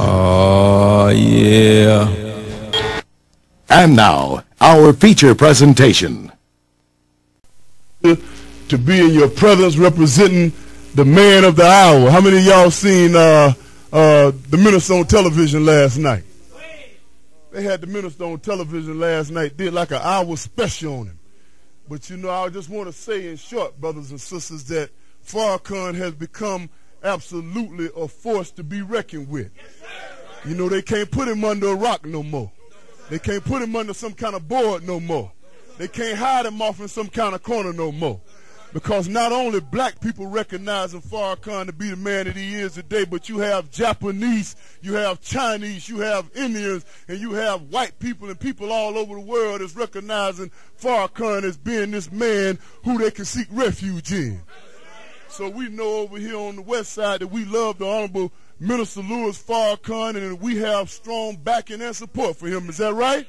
Oh, yeah. And now, our feature presentation. To be in your presence representing the man of the hour. How many of y'all seen uh, uh, the minister on television last night? They had the minister on television last night, did like an hour special on him. But you know, I just want to say in short, brothers and sisters, that Farrakhan has become absolutely a force to be reckoned with. You know, they can't put him under a rock no more. They can't put him under some kind of board no more. They can't hide him off in some kind of corner no more. Because not only black people recognizing Farrakhan to be the man that he is today, but you have Japanese, you have Chinese, you have Indians, and you have white people and people all over the world is recognizing Farrakhan as being this man who they can seek refuge in. So we know over here on the west side that we love the Honorable Minister Louis Farrakhan and we have strong backing and support for him. Is that right?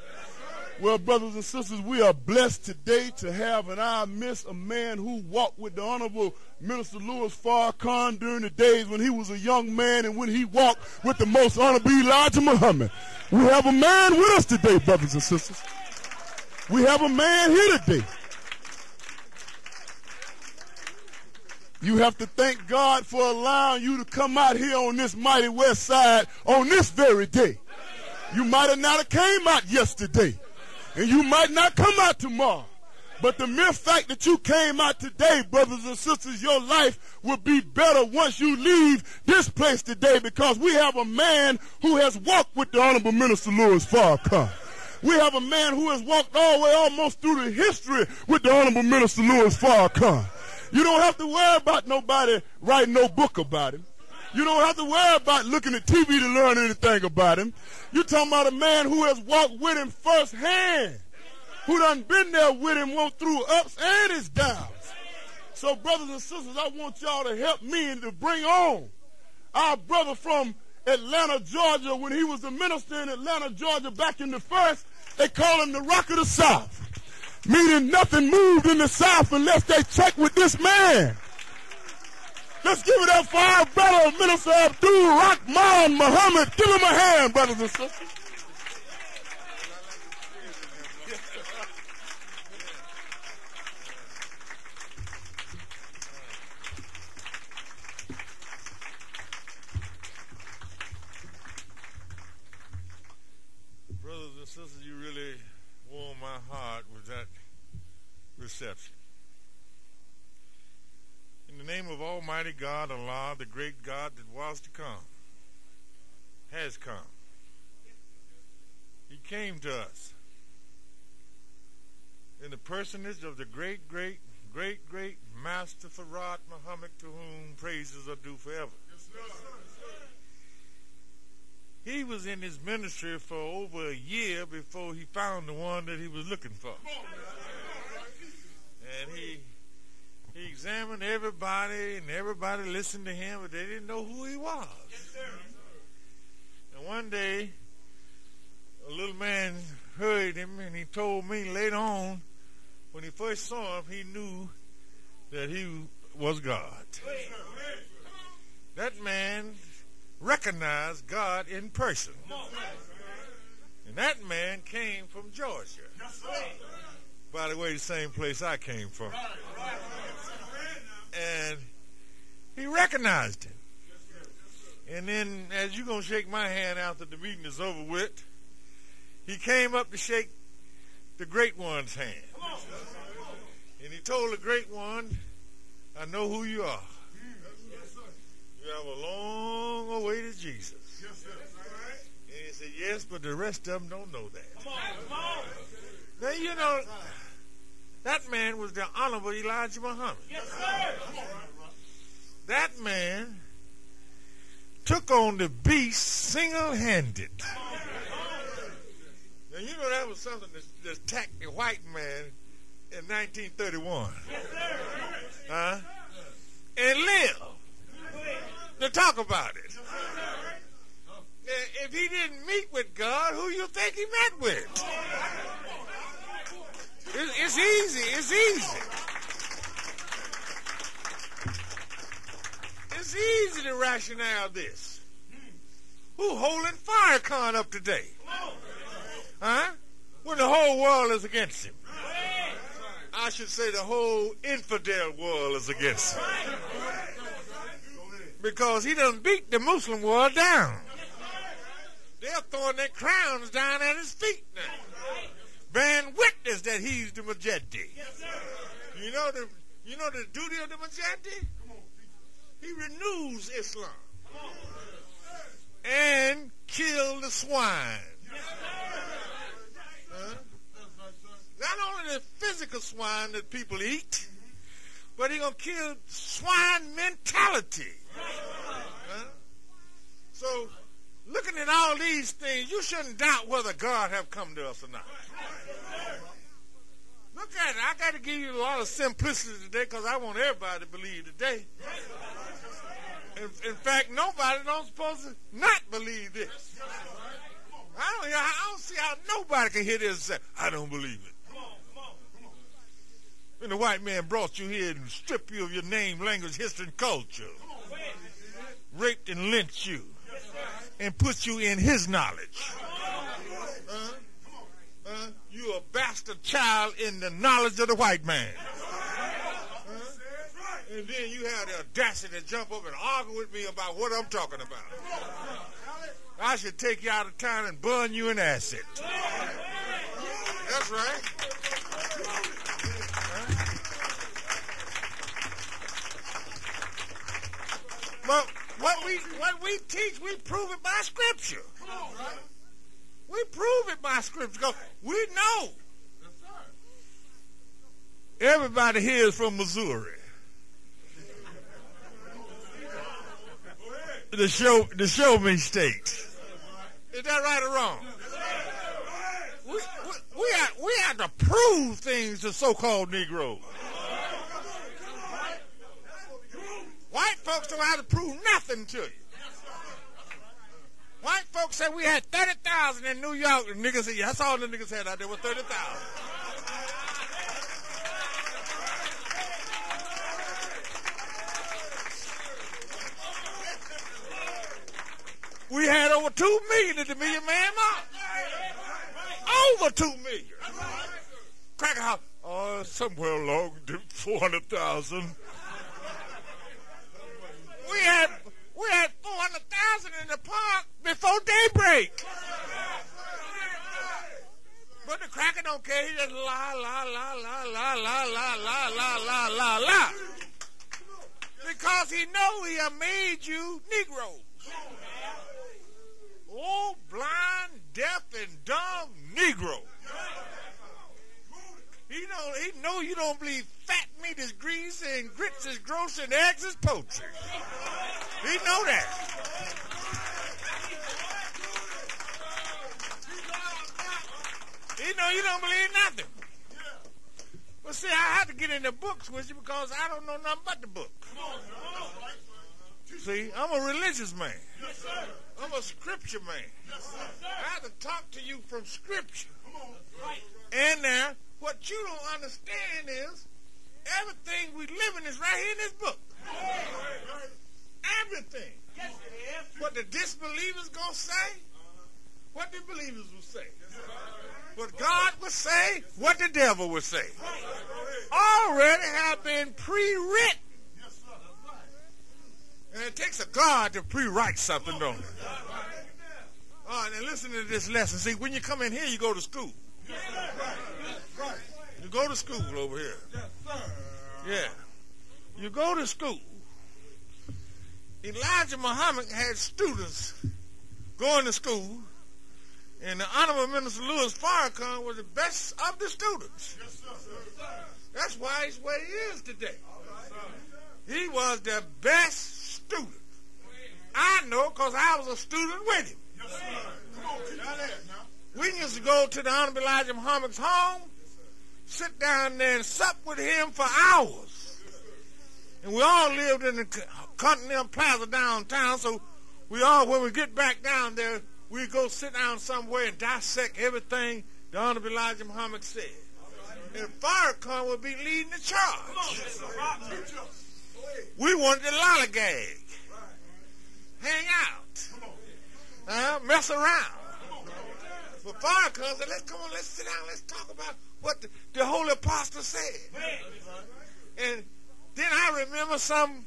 Well, brothers and sisters, we are blessed today to have in our midst a man who walked with the Honorable Minister Louis Farrakhan during the days when he was a young man and when he walked with the most honorable Elijah Muhammad. We have a man with us today, brothers and sisters. We have a man here today. You have to thank God for allowing you to come out here on this mighty west side on this very day. You might have not have came out yesterday. And you might not come out tomorrow. But the mere fact that you came out today, brothers and sisters, your life will be better once you leave this place today because we have a man who has walked with the Honorable Minister Louis Farrakhan. We have a man who has walked all the way almost through the history with the Honorable Minister Louis Farrakhan. You don't have to worry about nobody writing no book about him. You don't have to worry about looking at TV to learn anything about him. You're talking about a man who has walked with him firsthand, who done been there with him, went through ups and his downs. So, brothers and sisters, I want y'all to help me and to bring on our brother from Atlanta, Georgia, when he was a minister in Atlanta, Georgia, back in the first. They call him the Rock of the South. Meaning nothing moved in the South unless they check with this man. Let's give it up for our brother, Minister Abdul Rahman Muhammad. Give him a hand, brothers and sisters. Reception. In the name of Almighty God, Allah, the great God that was to come, has come. He came to us in the personage of the great, great, great, great Master Fard Muhammad, to whom praises are due forever. He was in his ministry for over a year before he found the one that he was looking for. And he he examined everybody, and everybody listened to him, but they didn't know who he was. And one day, a little man heard him, and he told me later on, when he first saw him, he knew that he was God. That man recognized God in person. And that man came from Georgia. By the way, the same place I came from and he recognized him. And then, as you're going to shake my hand after the meeting is over with, he came up to shake the great one's hand. And he told the great one, I know who you are. You have a long way to Jesus. And he said, Yes, but the rest of them don't know that. Now, you know, that man was the Honorable Elijah Muhammad. Yes, sir. That man took on the beast single handed. Now, you know that was something that, attacked the white man in 1931. Yes, sir. huh? And live to talk about it. If he didn't meet with God, who you think he met with? It's, easy. It's easy. It's easy to rationale this. Who holding Farrakhan up today? Huh? When the whole world is against him. I should say the whole infidel world is against him. Because he doesn't beat the Muslim world down. They're throwing their crowns down at his feet now. Bearing witness that he's the Mujahideen. You know the you know the duty of the Mujahideen? He renews Islam. And kill the swine. Huh? Not only the physical swine that people eat, but he's going to kill swine mentality. Huh? So, looking at all these things, you shouldn't doubt whether God have come to us or not. Look at it. I got to give you a lot of simplicity today because I want everybody to believe today. In, in, fact, nobody don't supposed to not believe this. I don't, I don't see how nobody can hear this and say, I don't believe it. When the white man brought you here and stripped you of your name, language, history, and culture, raped and lynched you, and put you in his knowledge. Uh, uh, you a bastard child in the knowledge of the white man. Uh, and then you have the audacity to jump up and argue with me about what I'm talking about. I should take you out of town and burn you in acid. That's right. But what we what we teach, we prove it by scripture. We prove it by scripture. We know. Everybody here is from Missouri. The show the show me state. Is that right or wrong? We, we, we, have, we have to prove things to so-called Negroes. White folks don't have to prove nothing to you. White folks said we had 30,000 in New York. And niggas said, yeah, that's all the niggas had out there was 30,000. We had over 2 million at the Million Man March. Over 2 million. Cracker House, oh, somewhere along 400,000. We had we had four hundred thousand in the park before daybreak. But the cracker don't care. He just la la la la la la la la la la la la. Because he know he have made you Negroes. Oh, blind, deaf, and dumb Negro. He don't. He know you don't believe fat meat is grease and grits is gross and eggs is poultry. He know that. He know you don't believe nothing. But see, I have to get in the books with you because I don't know nothing but the book. See, I'm a religious man. I'm a scripture man. I have to talk to you from scripture. And now, what you don't understand is everything we live in is right here in this book. Everything. What the disbelievers gonna say, what the believers will say. What God will say, what the devil will say. Already have been pre-written. And it takes a God to pre-write something, don't it? All right, now listen to this lesson. See, when you come in here, you go to school. You go to school over here. Yes, sir. Yeah. You go to school. Elijah Muhammad had students going to school, and the Honorable Minister Louis Farrakhan was the best of the students. Yes, sir. That's why he's where he is today. He was the best student. I know because I was a student with him. Yes, sir. Come on, We used to go to the Honorable Elijah Muhammad's home, sit down there and sup with him for hours. And we all lived in the Continental Plaza downtown, so we all, when we get back down there, we go sit down somewhere and dissect everything the Honorable Elijah Muhammad said. And Farrakhan would be leading the charge. We wanted to lollygag, hang out. Uh, mess around. But Farrakhan said, let's come on, let's sit down, let's talk about what the, the Holy Apostle said. And then I remember some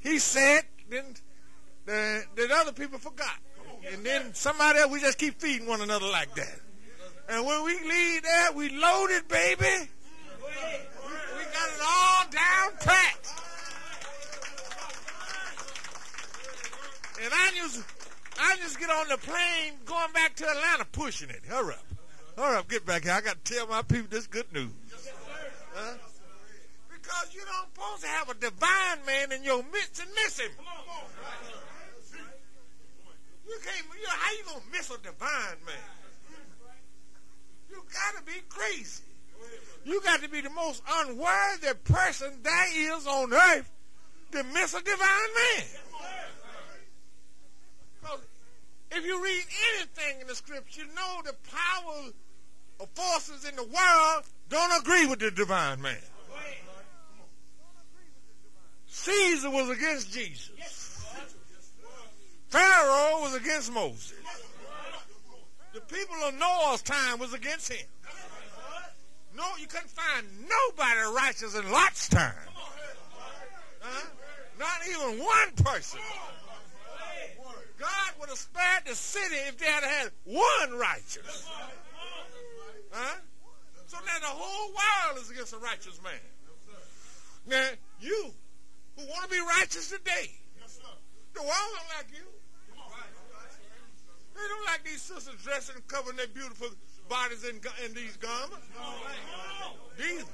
he said then that, that other people forgot. And then somebody else, we just keep feeding one another like that. And when we leave there, we loaded, baby. We got it all down pat. And I just, I just get on the plane going back to Atlanta pushing it. Hurry up. Hurry up, get back here. I got to tell my people this good news. Huh? Because you don't supposed to have a divine man in your midst and miss him. You can't, you how you to miss a divine man? You got to be crazy. You got to be the most unworthy person there is on earth to miss a divine man. Because if you read anything in the scripture, you know the power of forces in the world don't agree with the divine man. Caesar was against Jesus. Pharaoh was against Moses. The people of Noah's time was against him. No, you couldn't find nobody righteous in Lot's time. Huh? Not even one person. God would have spared the city if they had had one righteous. Huh? So now the whole world is against a righteous man. Now, you who want to be righteous today, the world don't like you. They don't like these sisters dressing and covering their beautiful bodies in, in these garments. These,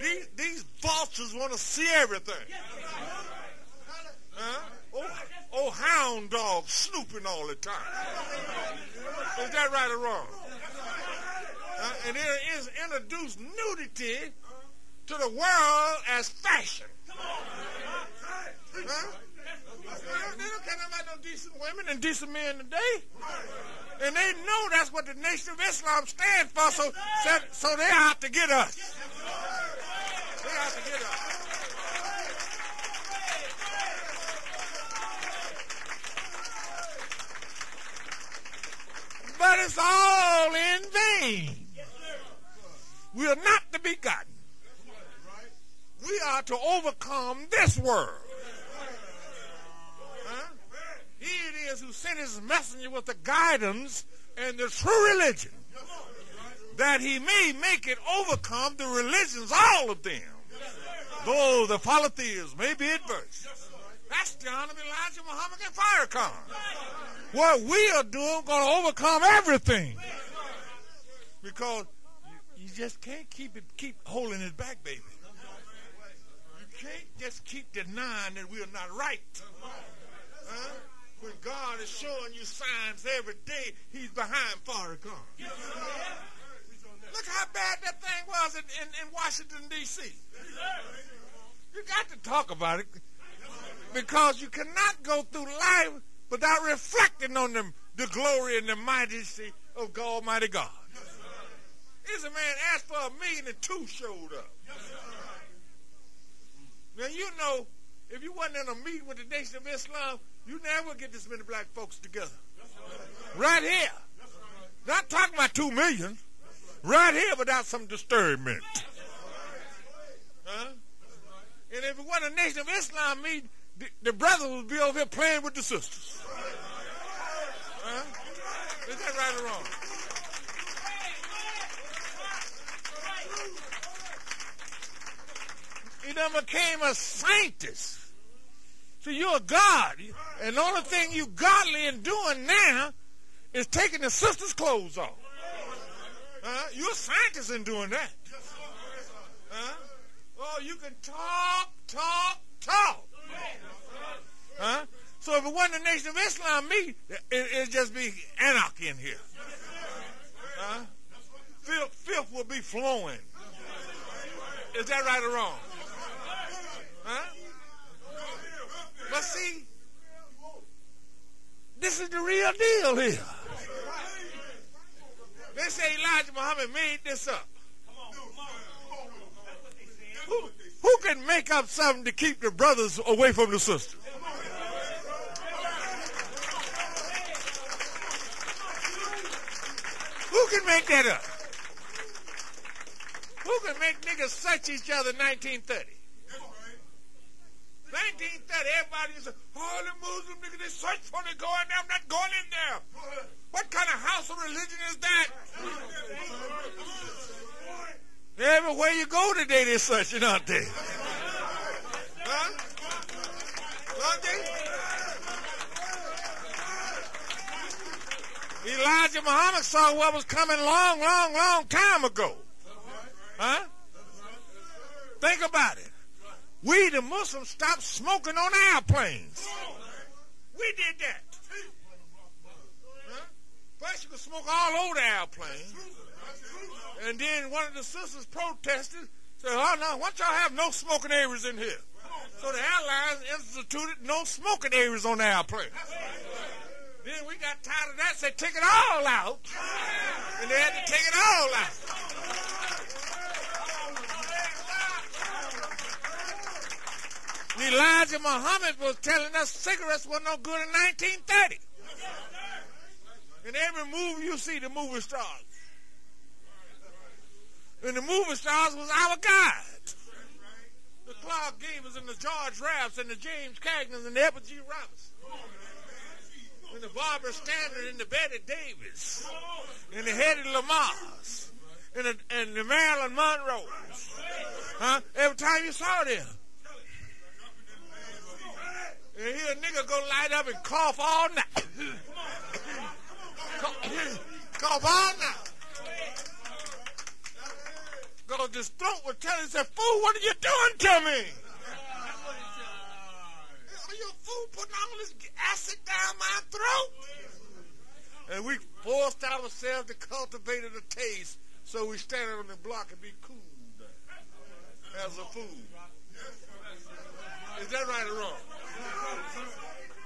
these, these vultures want to see everything. Huh? Oh, oh, hound dogs snooping all the time. Is that right or wrong? And there is introduced nudity to the world as fashion. Huh? They don't care about no decent women and decent men today. And they know that's what the Nation of Islam stands for, so, so they have to get us. They have to get us. But it's all in vain. We are not to be gotten. We are to overcome this world. Huh? He it is who sent his messenger with the guidance and the true religion, that he may make it overcome the religions, all of them, though the polytheists may be adverse. That's John of Elijah, Muhammad, and Farrakhan. What we are doing going to overcome everything. Because just can't keep it, keep holding it back, baby. You can't just keep denying that we are not right. Huh? When God is showing you signs every day, He's behind Farrakhan. Look how bad that thing was in, in, in Washington, D.C. You got to talk about it because you cannot go through life without reflecting on them, the glory and the majesty of God, Almighty God. Here's a man asked for a million and two showed up. Now you know, if you wasn't in a meeting with the Nation of Islam, you never get this many black folks together. Right here. Not talking about two million. Right here without some disturbance. Huh? And if it wasn't a Nation of Islam meeting, the, the brothers would be over here playing with the sisters. Huh? Is that right or wrong? He done became a scientist. So you're a God. And the only thing you godly in doing now is taking the sister's clothes off. You're a scientist in doing that. Uh, oh, you can talk, talk, talk. Huh? So if it wasn't the Nation of Islam, me, it, it'd just be anarchy in here. Huh? Filth, filth will be flowing. Is that right or wrong? Huh? But see, this is the real deal here. They say Elijah Muhammad made this up. Who, who can make up something to keep the brothers away from the sisters? Who can make that up? Who can make niggas search each other in 1930? 1930, everybody said, all the Muslim niggas, they search for they go in there. I'm not going in there. What kind of house of religion is that? Everywhere you go today, they're searching, aren't they? Huh? Aren't they? Elijah Muhammad saw what was coming long, long, long time ago. Huh? Think about it. We, the Muslims, stopped smoking on airplanes. We did that. Huh? First, you could smoke all over the airplane. And then one of the sisters protested, said, oh, no, why don't y'all have no smoking areas in here? So the airlines instituted no smoking areas on the airplane. Then we got tired of that, said, take it all out. And they had to take it all out. Elijah Muhammad was telling us cigarettes were no good in 1930. In every movie you see the movie stars. And the movie stars was our guide. The Clark Gables and the George Rafts and the James Cagneys and the Edward G. Roberts. And the Barbara Standard and the Bette Davis. And the Hedy Lamarrs. And the, and the Marilyn Monroes. Huh? Every time you saw them. And here a nigga go light up and cough all night. cough all night. Because his throat was telling him, said, fool, what are you doing to me? Are you a fool putting all this acid down my throat? And we forced ourselves to cultivate a taste so we stand on the block and be cool as a fool. Is that right or wrong?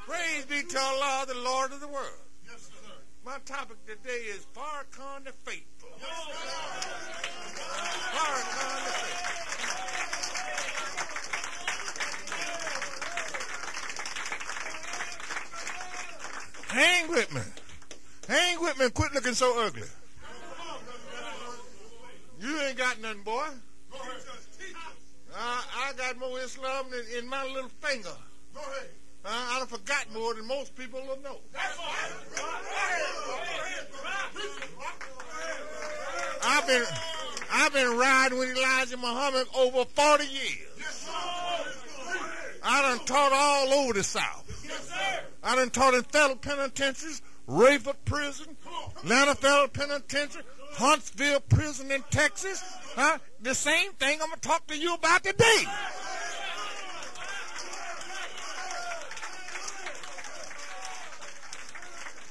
Praise be to Allah, the Lord of the world. My topic today is Farrakhan the Faithful. Farrakhan the Faithful. Hang with me. Hang with me and quit looking so ugly. You ain't got nothing, boy. Uh, I got more Islam than in my little finger. Uh, I done forgot more than most people will know. I've been I've been riding with Elijah Muhammad over 40 years. I done taught all over the South. I done taught in federal penitentiaries, Raiford Prison, Atlanta Federal Penitentiary, Huntsville Prison in Texas. Huh? The same thing I'm going to talk to you about today.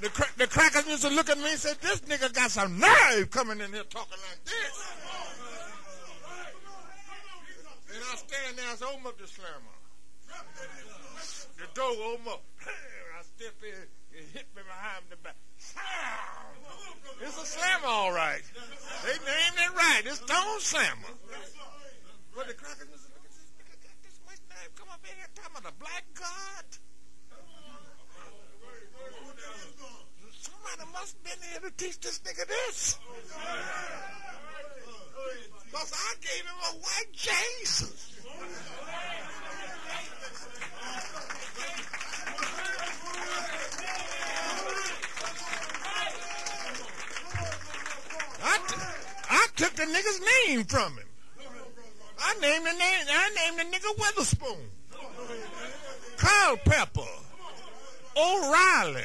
The, cra- the crackers used to look at me and say, this nigga got some nerve coming in here talking like this. And I stand there and say, open up the slammer. The door open up. I step in, it hit me behind the back. It's a slammer, all right. They named it right. It's Stone Slammer. But the crackers used to look at this nigga got this much nerve come up in here talking about a black god. Somebody must been here to teach this nigga this. Because I gave him a white Jesus. I, t- I took the nigga's name from him. I named the name. I named the nigga Witherspoon, Culpepper, O'Reilly,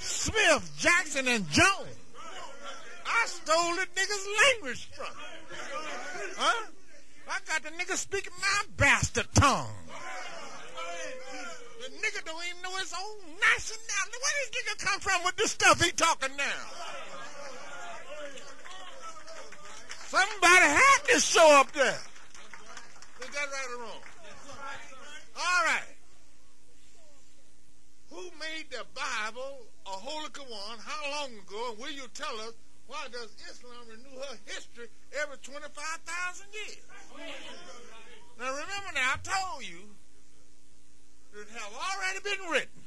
Smith, Jackson, and Jones. I stole the nigga's language from him. Huh? I got the nigga speaking my bastard tongue. The nigga don't even know his own nationality. Where this nigga come from with this stuff he talking now? Somebody had to show up there. Is that right or wrong? All right. Who made the Bible a holy Quran? How long ago? And will you tell us why does Islam renew her history every 25,000 years? Now remember now, I told you it have already been written.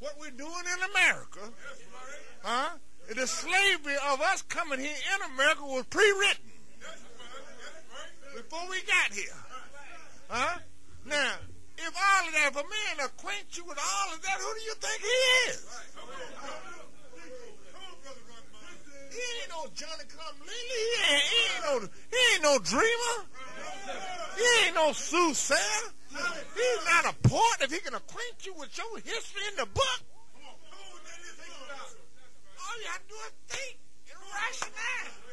What we're doing in America, huh? The slavery of us coming here in America was pre-written before we got here. Huh? Now, if all of that, if a man acquaint you with all of that, who do you think he is? He ain't no Johnny come lately. He ain't, he ain't no he ain't no dreamer. He ain't no soothsayer. He's not a poet. If he can acquaint you with your history in the book, all you have to do is think and rationale.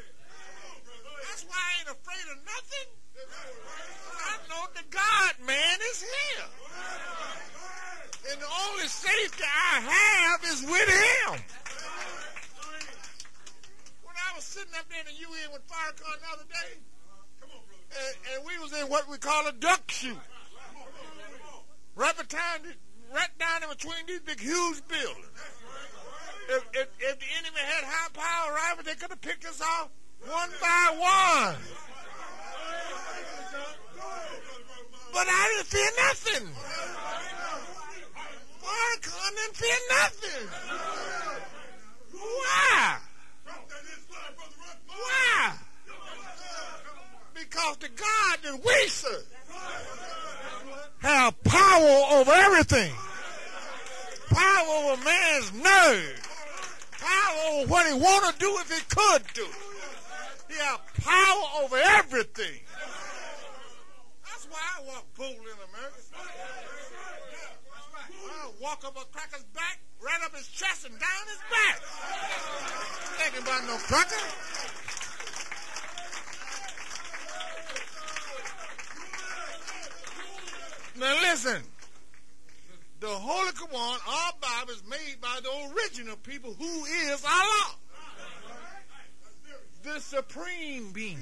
That's why I ain't afraid of nothing. I know the God man is here. And the only safety I have is with him. When I was sitting up there in the UN with Farrakhan the other day, and, and we was in what we call a duck shoot. Right, right down in between these big, huge buildings. If, if, if the enemy had high power rifles, they could have picked us off one by one. But I didn't fear nothing. Farrakhan didn't fear nothing. Why? Why? Because the God that we serve have power over everything. Power over man's nerve. Power over what he want to do if he could do. He have power over everything. That's why I walk bold in America. I walk up a cracker's back, right up his chest and down his back. Thinking about no cracker. Now listen. The Holy Quran, our Bible, is made by the original people who is Allah. The supreme being.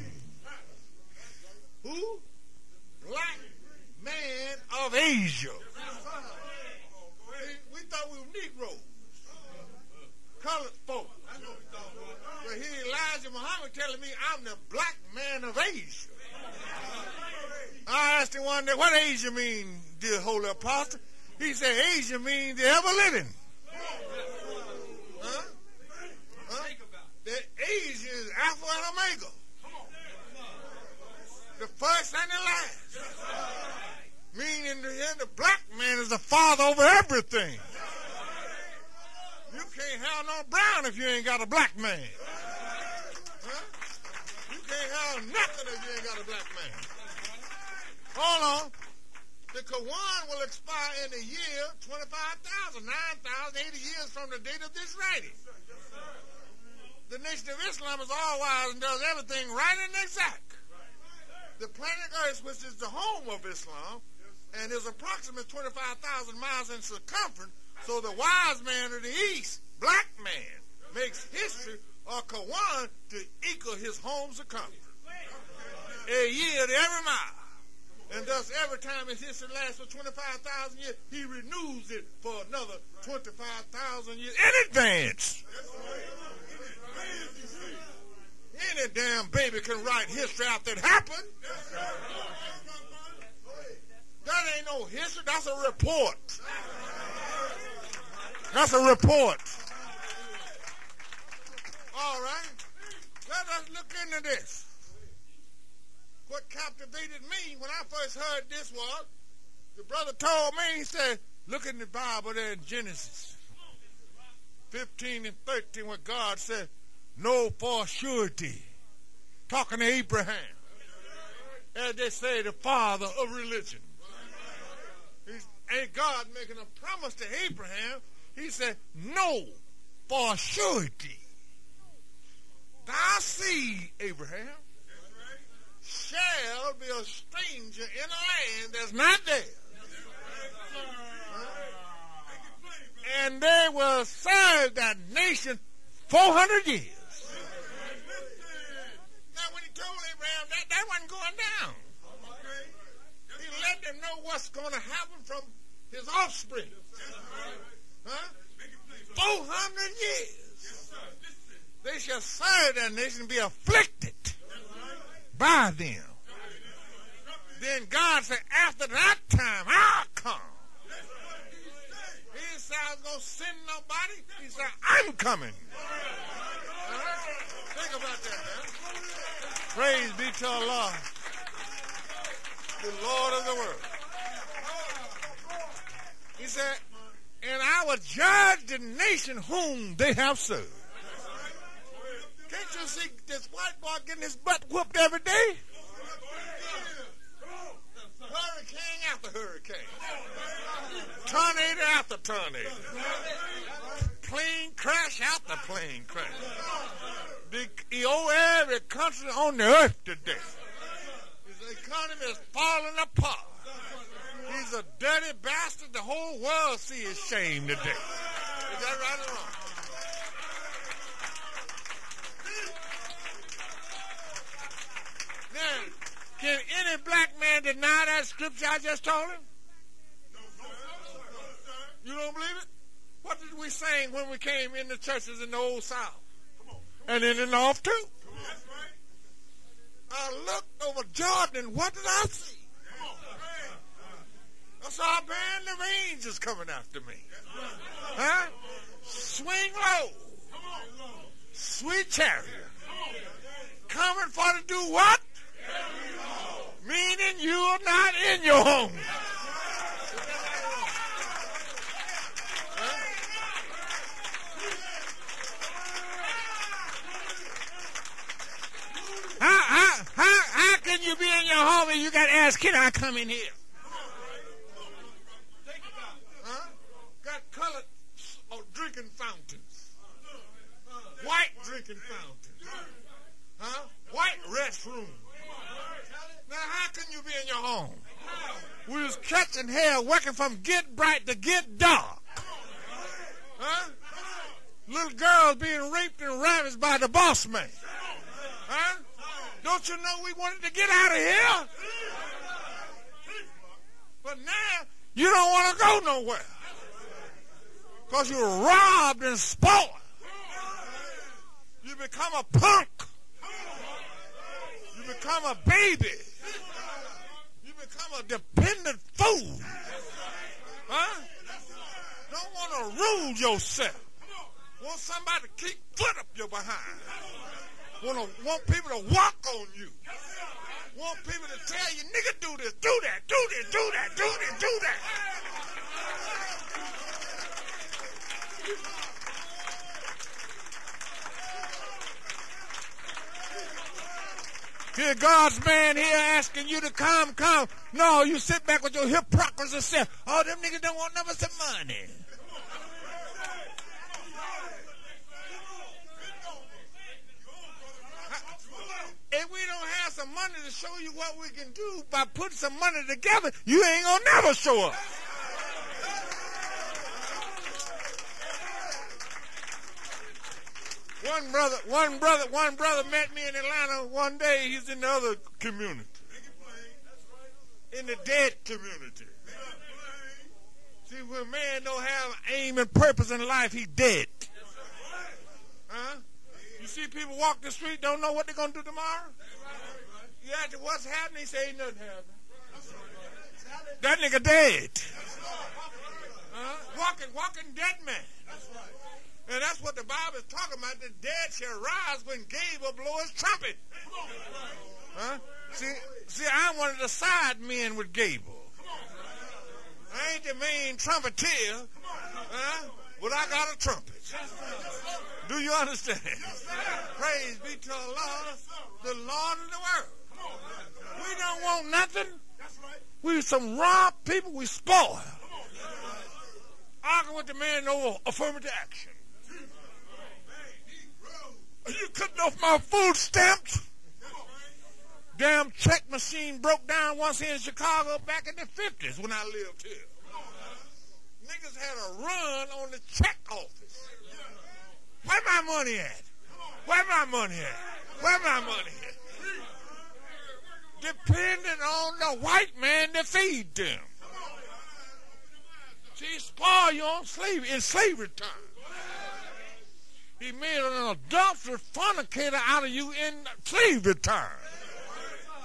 Who? Black man of Asia. We thought we were Negroes. Colored folk. But here Elijah Muhammad telling me I'm the black man of Asia. I asked him one day, what Asia mean, dear holy apostle? He said, Asia means the ever living. Huh? That Asia is Alpha and Omega. The first and the last. Meaning the, the black man is the father over everything. You can't have no brown if you ain't got a black man. Huh? You can't have nothing if you ain't got a black man. Hold on. The Quran will expire in a year 25,000, 9,080 years from the date of this writing. The Nation of Islam is all wise and does everything right and exact. The planet Earth, which is the home of Islam, and is approximately 25,000 miles in circumference, so the wise man of the East, black man, makes history or Quran to equal his home circumference. A year to every mile. And thus, every time his history lasts for 25,000 years, he renews it for another 25,000 years in advance. Any damn baby can write history out that happened. That ain't no history, that's a report. That's a report. All right. Let us look into this. What captivated me when I first heard this was the brother told me, he said, look in the Bible there in Genesis 15 and 13 where God said, know for surety. Talking to Abraham. As they say, the father of religion. He's, ain't God making a promise to Abraham? He said, No for surety. Thy seed, Abraham, shall be a stranger in a land that's not theirs. And they will serve that nation 400 years. Now, when he Abraham that, that wasn't going down. He let them know what's going to happen from his offspring. Huh? 400 years. They shall serve that nation and be afflicted by them. Then God said, after that time, I'll come. He say I was going to send nobody. He said, I'm coming. think about that, man. Praise be to Allah, the Lord of the world. He said, and I will judge the nation whom they have served. Can't you see this white boy getting his butt whooped every day? Hurricane after hurricane. Tornado after tornado. Plane crash after plane crash. The old every country on the earth today. His economy is falling apart. He's a dirty bastard. The whole world see his shame today. Is that right or wrong? Now, can any black man deny that scripture I just told him? You don't believe it? What did we sing when we came in the churches in the old South? And in the off too? I looked over Jordan and what did I see? I saw a band of angels coming after me. Huh? Swing low. Sweet chariot. Coming for to do what? Meaning you are not in your home. How, how, how, how can you be in your home and you got to ask, can I come in here? Huh? Got colored oh, drinking fountains. White drinking fountains. Huh? White restroom. Now, how can you be in your home? We was catching hell working from get bright to get dark. Huh? Little girls being raped and ravaged by the boss man. Don't you know we wanted to get out of here? But now you don't want to go nowhere. Because you're robbed and spoiled. You become a punk. You become a baby. You become a dependent fool. Huh? Don't want to rule yourself. Want somebody to keep foot up your behind. Want, to, want people to walk on you. Want people to tell you, nigga, do this, do that, do this, do that, do this, do that. Here, God's man here asking you to come, come. No, you sit back with your hypocrisy and say, oh, them niggas don't want never some money. If we don't have some money to show you what we can do by putting some money together, you ain't gonna never show up. One brother, one brother, one brother met me in Atlanta one day. He's in the other community, in the dead community. See, when man don't have aim and purpose in life, he dead. Huh? See people walk the street, don't know what they're gonna do tomorrow. Ask what's happening, say ain't nothing happening. That nigga dead. Walking, walking dead man. And that's what the Bible is talking about. The dead shall rise when Gabriel blow his trumpet. Huh? See, see, I'm one of the side men with Gabriel. I ain't the main trumpeter, huh? but I got a trumpet. Do you understand? Praise be to Allah, the Lord of the world. We don't want nothing. We some robbed people. We spoil. Arguing with the man over affirmative action. Are you cutting off my food stamps? Damn check machine broke down once here in Chicago back in the 50s when I lived here. Niggas had a run on the check office. Where my money at? Where my money at? Where my money at? Depending on the white man to feed them. See, spoil you on slavery in slavery time. He made an adulterous fornicator out of you in slavery time.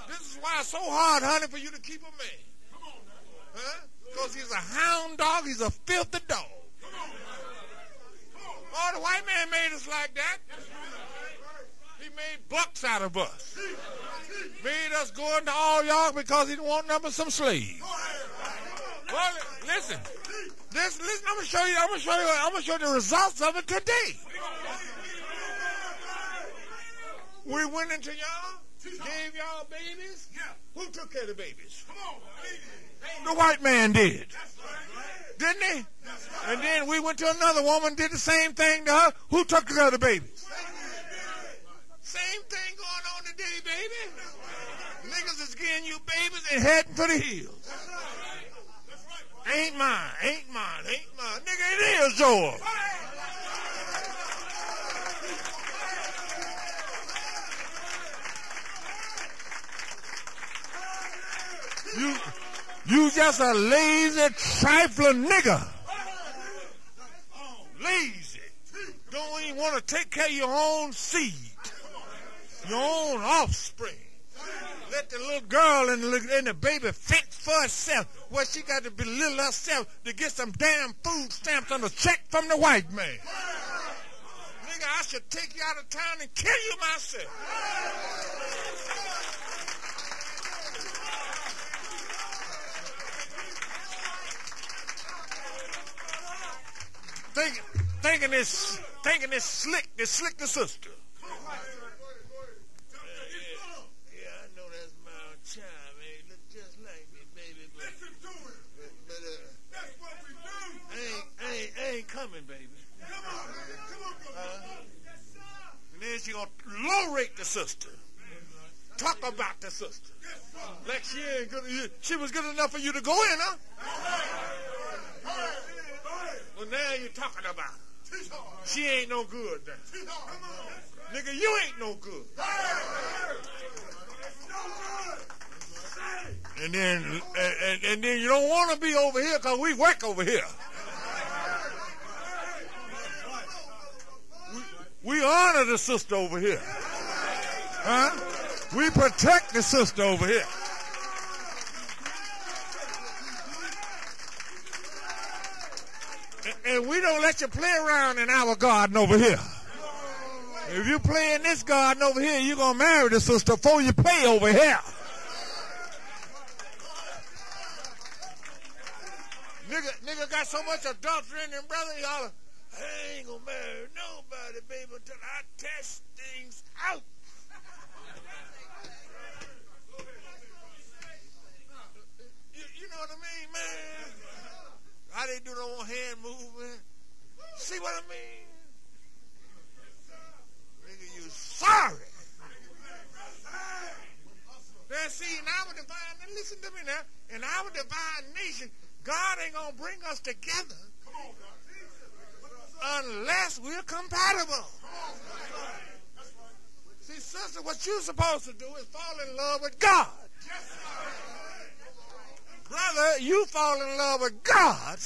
This is why it's so hard, honey, for you to keep a man. Huh? Because he's a hound dog, he's a filthy dog. The white man made us like that. He made bucks out of us. Made us go into all y'all because he didn't want number some slaves. Well, listen. Listen, listen, I'm gonna show you, I'm gonna show you, I'm gonna show you the results of it today. We went into y'all, gave y'all babies. Who took care of the babies? The white man did. Didn't he? And then we went to another woman, did the same thing to her. Who took care of the babies? Same thing going on today, baby. Niggas is getting you babies and heading for the hills. Ain't mine, ain't mine, ain't mine. Nigga, it is yours. You, you just a lazy, trifling nigga. Lazy. Don't even want to take care of your own seed, your own offspring. Let the little girl and the, baby fend for herself. Well, she got to belittle herself to get some damn food stamps on a check from the white man. Nigga, I should take you out of town and kill you myself. Thinking, thinking this, thinking this slick, this slick the sister. Yeah, I know that's my child, man. Look just like me, baby. But, but, but uh, I ain't, I ain't, I ain't coming, baby. Uh, and then she gonna low rate the sister. Talk about the sister. Like she ain't good. She was good enough for you to go in, huh? Well, now you're talking about her. She ain't no good. Nigga, you ain't no good. And then, and, and, and then you don't want to be over here because we work over here. We, we honor the sister over here. Huh? We protect the sister over here. And we don't let you play around in our garden over here. If you play in this garden over here, you're going to marry the sister before you play over here. Nigga, nigga got so much adultery in him, brother, y'all. I ain't gonna marry nobody, baby, until I test things out. You, you know what I mean, man? How do no hand movement? See what I mean? Nigga, you sorry. Now, see, in our divine, listen to me now. In our divine nation, God ain't gonna bring us together unless we're compatible. See, sister, what you're supposed to do is fall in love with God. Brother, you fall in love with God,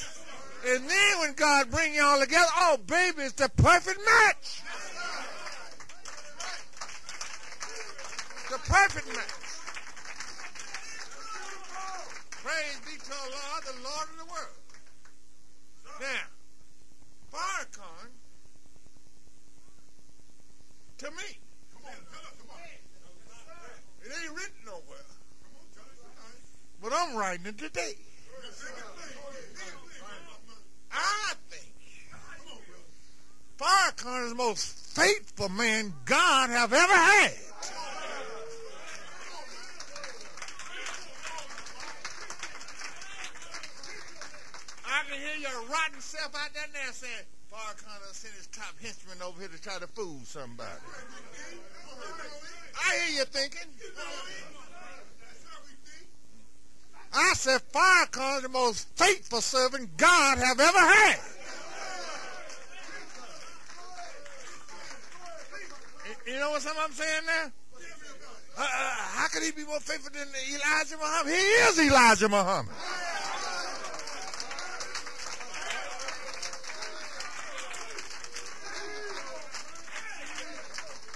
and then when God bring y'all together, oh, baby, it's the perfect match. The perfect match. Praise be to Allah, the Lord of the world. Now, Farrakhan, to me, it ain't written nowhere, but I'm writing it today. I think Farrakhan is the most faithful man God have ever had. I can hear your rotten self out there now saying, Farrakhan done sent his top henchman over here to try to fool somebody. I hear you thinking. I said Farrakhan is the most faithful servant God have ever had. You know what I'm saying now? Uh, uh, how could he be more faithful than Elijah Muhammad? He is Elijah Muhammad.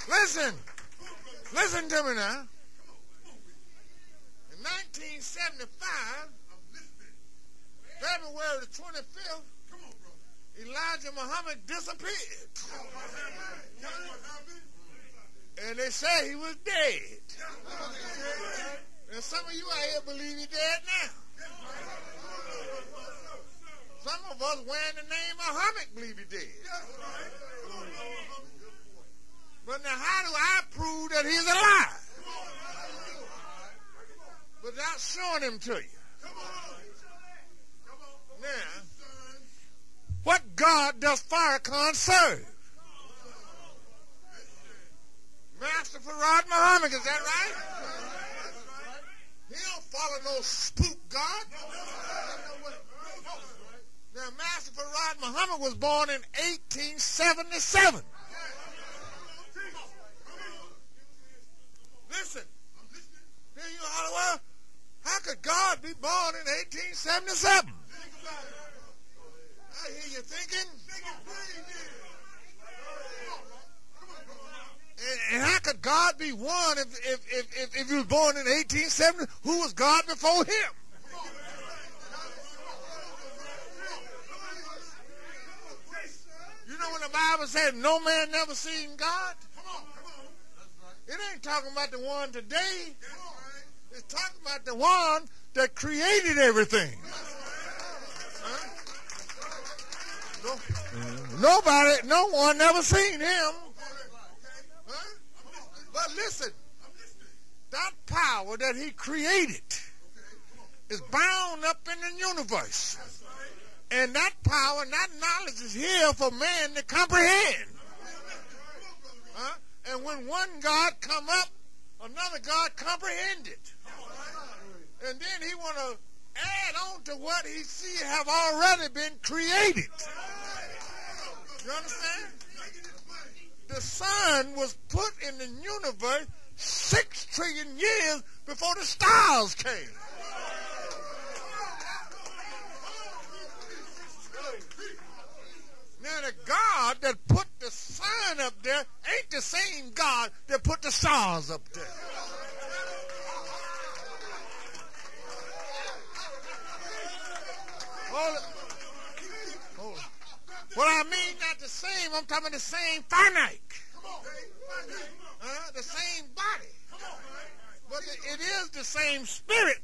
Listen. Listen to me now. In 1975, February the 25th, Elijah Muhammad disappeared. And They say he was dead. And some of you out here believe he's dead now. Some of us wearing the name Muhammad believe he's dead. But now how do I prove that he's alive? Without showing him to you. Now, what God does Farrakhan serve? Master Fard Muhammad, is that right? He don't follow no spook God. Now, Master Fard Muhammad was born in 1877. Listen, then you holler, well, how could God be born in 1877? I hear you thinking. And, how could God be one if, if, if, if, if he was born in 1870? Who was God before him? You know when the Bible said no man never seen God? It ain't talking about the one today. It's talking about the one that created everything. Huh? No, nobody, no one never seen him. Huh? But listen, that power that he created is bound up in the universe. And that power and that knowledge is here for man to comprehend. Huh? And when one God come up, another God comprehend it. And then he want to add on to what he see have already been created. You understand? The sun was put in the universe six trillion years before the stars came. Now the God that put the sun up there ain't the same God that put the stars up there. What I mean not the same, I'm talking the same finite. Uh, the same body. But it is the same spirit.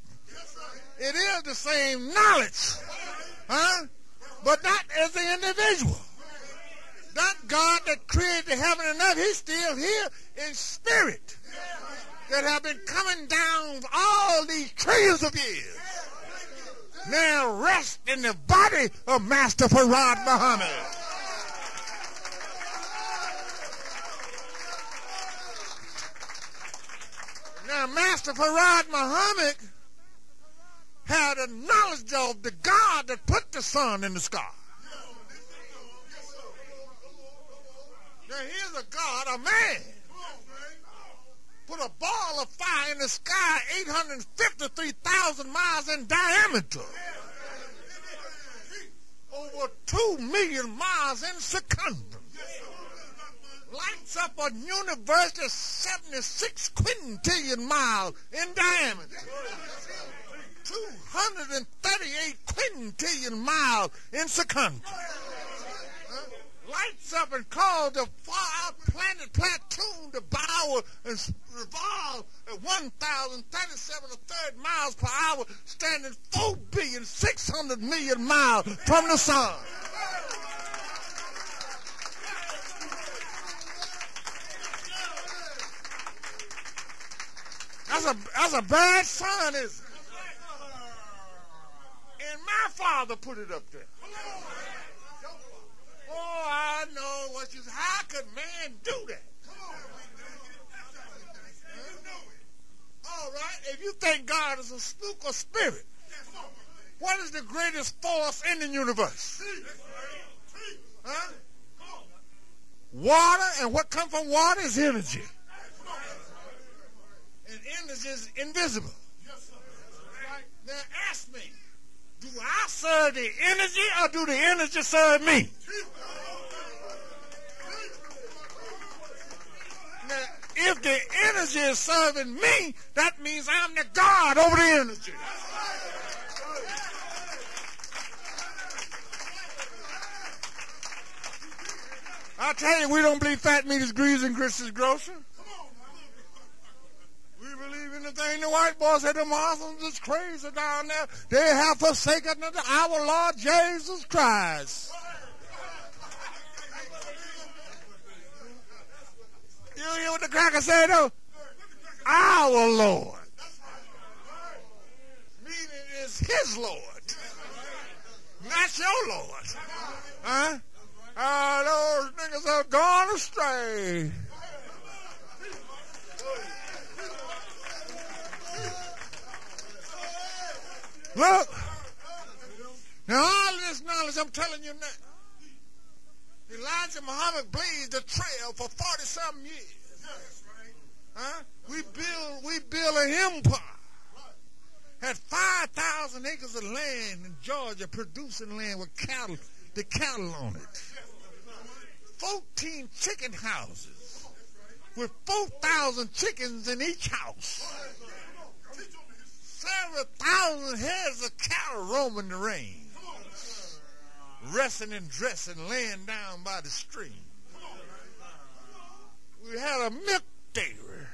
It is the same knowledge. Huh? But not as an individual. That God that created the heaven and earth, he's still here in spirit. That have been coming down all these trillions of years. Now rest in the body of Master Fard Muhammad. Now, Master Fard Muhammad had a knowledge of the God that put the sun in the sky. Now, here's a God, a man, put a ball of fire in the sky 853,000 miles in diameter. Over 2 million miles in circumference lights up a universe that's 76 quintillion miles in diameter. 238 quintillion miles in circumference. Lights up and cause the far out planet Pluto to bow and revolve at 1,037 a third miles per hour, standing 4 billion 600 million miles from the sun. That's a that's a bad sign, is it? And my father put it up there. Oh, I know what you. How could man do that? All right, if you think God is a spook or spirit, what is the greatest force in the universe? Huh? Water, and what comes from water is energy and energy is invisible. Now ask me, do I serve the energy or do the energy serve me? Now, if the energy is serving me, that means I'm the God over the energy. I tell you, we don't believe fat meat is grease and grist is grosser. We believe in the white boy said the Muslims is crazy down there. They have forsaken our Lord Jesus Christ. You hear what the cracker said though? Our Lord. Meaning it's his Lord. Not your Lord. Huh? Ah, those niggas have gone astray. Look. Now all this knowledge I'm telling you now. Elijah Muhammad blazed the trail for 40 some years. Huh? We build we build an empire. Had 5,000 acres of land in Georgia producing land with cattle, the cattle on it. 14 chicken houses with 4,000 chickens in each house. Several thousand heads of cattle roaming the range resting and dressing, laying down by the stream. We had a milk dairy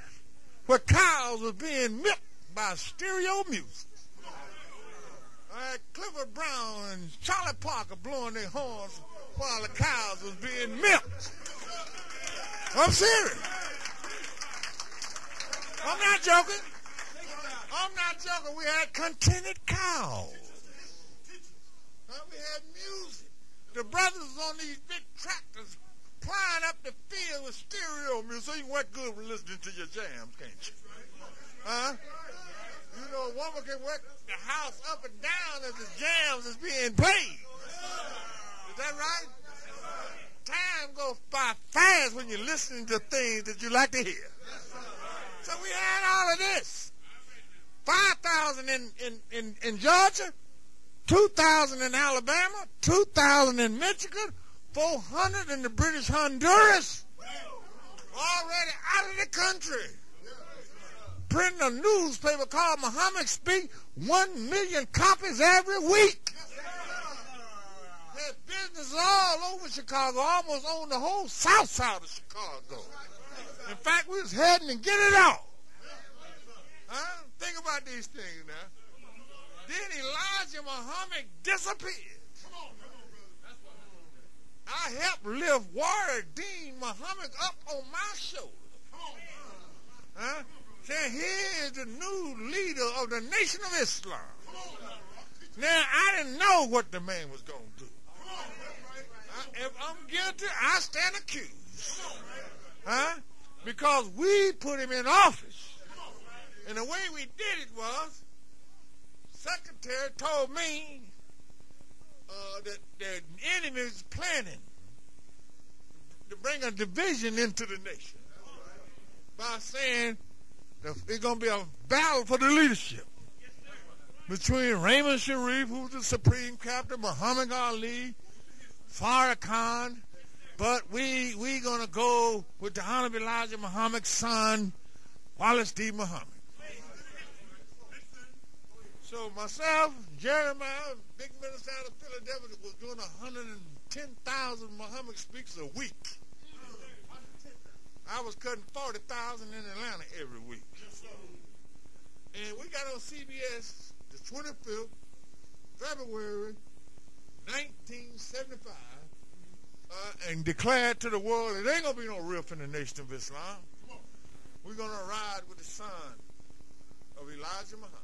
where cows were being milked by stereo music. I had Clifford Brown and Charlie Parker blowing their horns while the cows was being milked. I'm serious. I'm not joking. I'm not joking. We had contented cows. Uh, we had music. The brothers on these big tractors plying up the field with stereo music so you can good listening to your jams, can't you? Huh? You know, a woman can work the house up and down as the jams is being played. Is that right? Time goes by fast when you're listening to things that you like to hear. So we had all of this. 5,000 in, in, in, in Georgia, 2,000 in Alabama, 2,000 in Michigan, 400 in the British Honduras. Already out of the country. Printing a newspaper called Muhammad Speak, 1 million copies every week. Business all over Chicago, almost on the whole south side of Chicago. In fact, we was heading to get it out. Huh? Think about these things now. Then Elijah Muhammad disappeared. I helped lift Warith Deen Muhammad up on my shoulder. Huh? Saying he is the new leader of the Nation of Islam. Now, I didn't know what the man was going to do. I, if I'm guilty, I stand accused. Huh? Because we put him in office. And the way we did it was secretary told me uh, that the enemy is planning to bring a division into the nation by saying it's going to be a battle for the leadership between Raymond Sharrieff, who's the supreme captain, Muhammad Ali, Farrakhan, but we we gonna go with the Honorable Elijah Muhammad's son, Wallace D. Muhammad. So myself, Jeremiah, big minister out of Philadelphia, was doing 110,000 Muhammad speaks a week. I was cutting 40,000 in Atlanta every week. And we got on CBS the 25th, February 1975, uh, and declared to the world it ain't going to be no rift in the nation of Islam. We're going to ride with the son of Elijah Muhammad.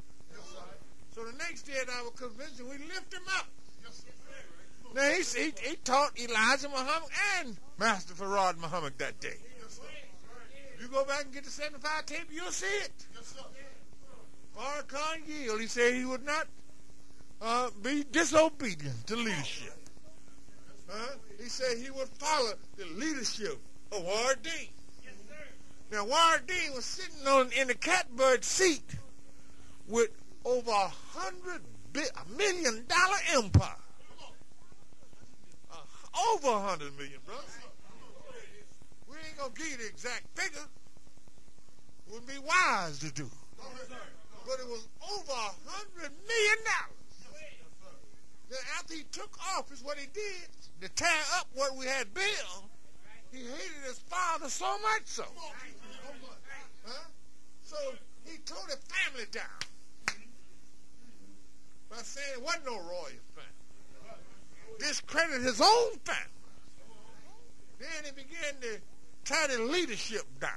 So the next day at our convention, we lift him up. Now, he, he, he taught Elijah Muhammad and Master Fard Muhammad that day. You go back and get the 75 tape, you'll see it. Farrakhan yield. He said he would not uh, be disobedient to leadership. Huh? He said he would follow the leadership of Wardeen. Now, Wardeen was sitting on in the catbird seat with over a hundred million dollar empire. Uh, over a hundred million, brother. We ain't gonna give you the exact figure. Wouldn't be wise to do. But it was over a hundred million dollars. After he took office, what he did to tear up what we had built, he hated his father so much so. Huh? So he tore the family down by saying it wasn't no royal family. Discredit his own family. Then he began to tie the leadership down.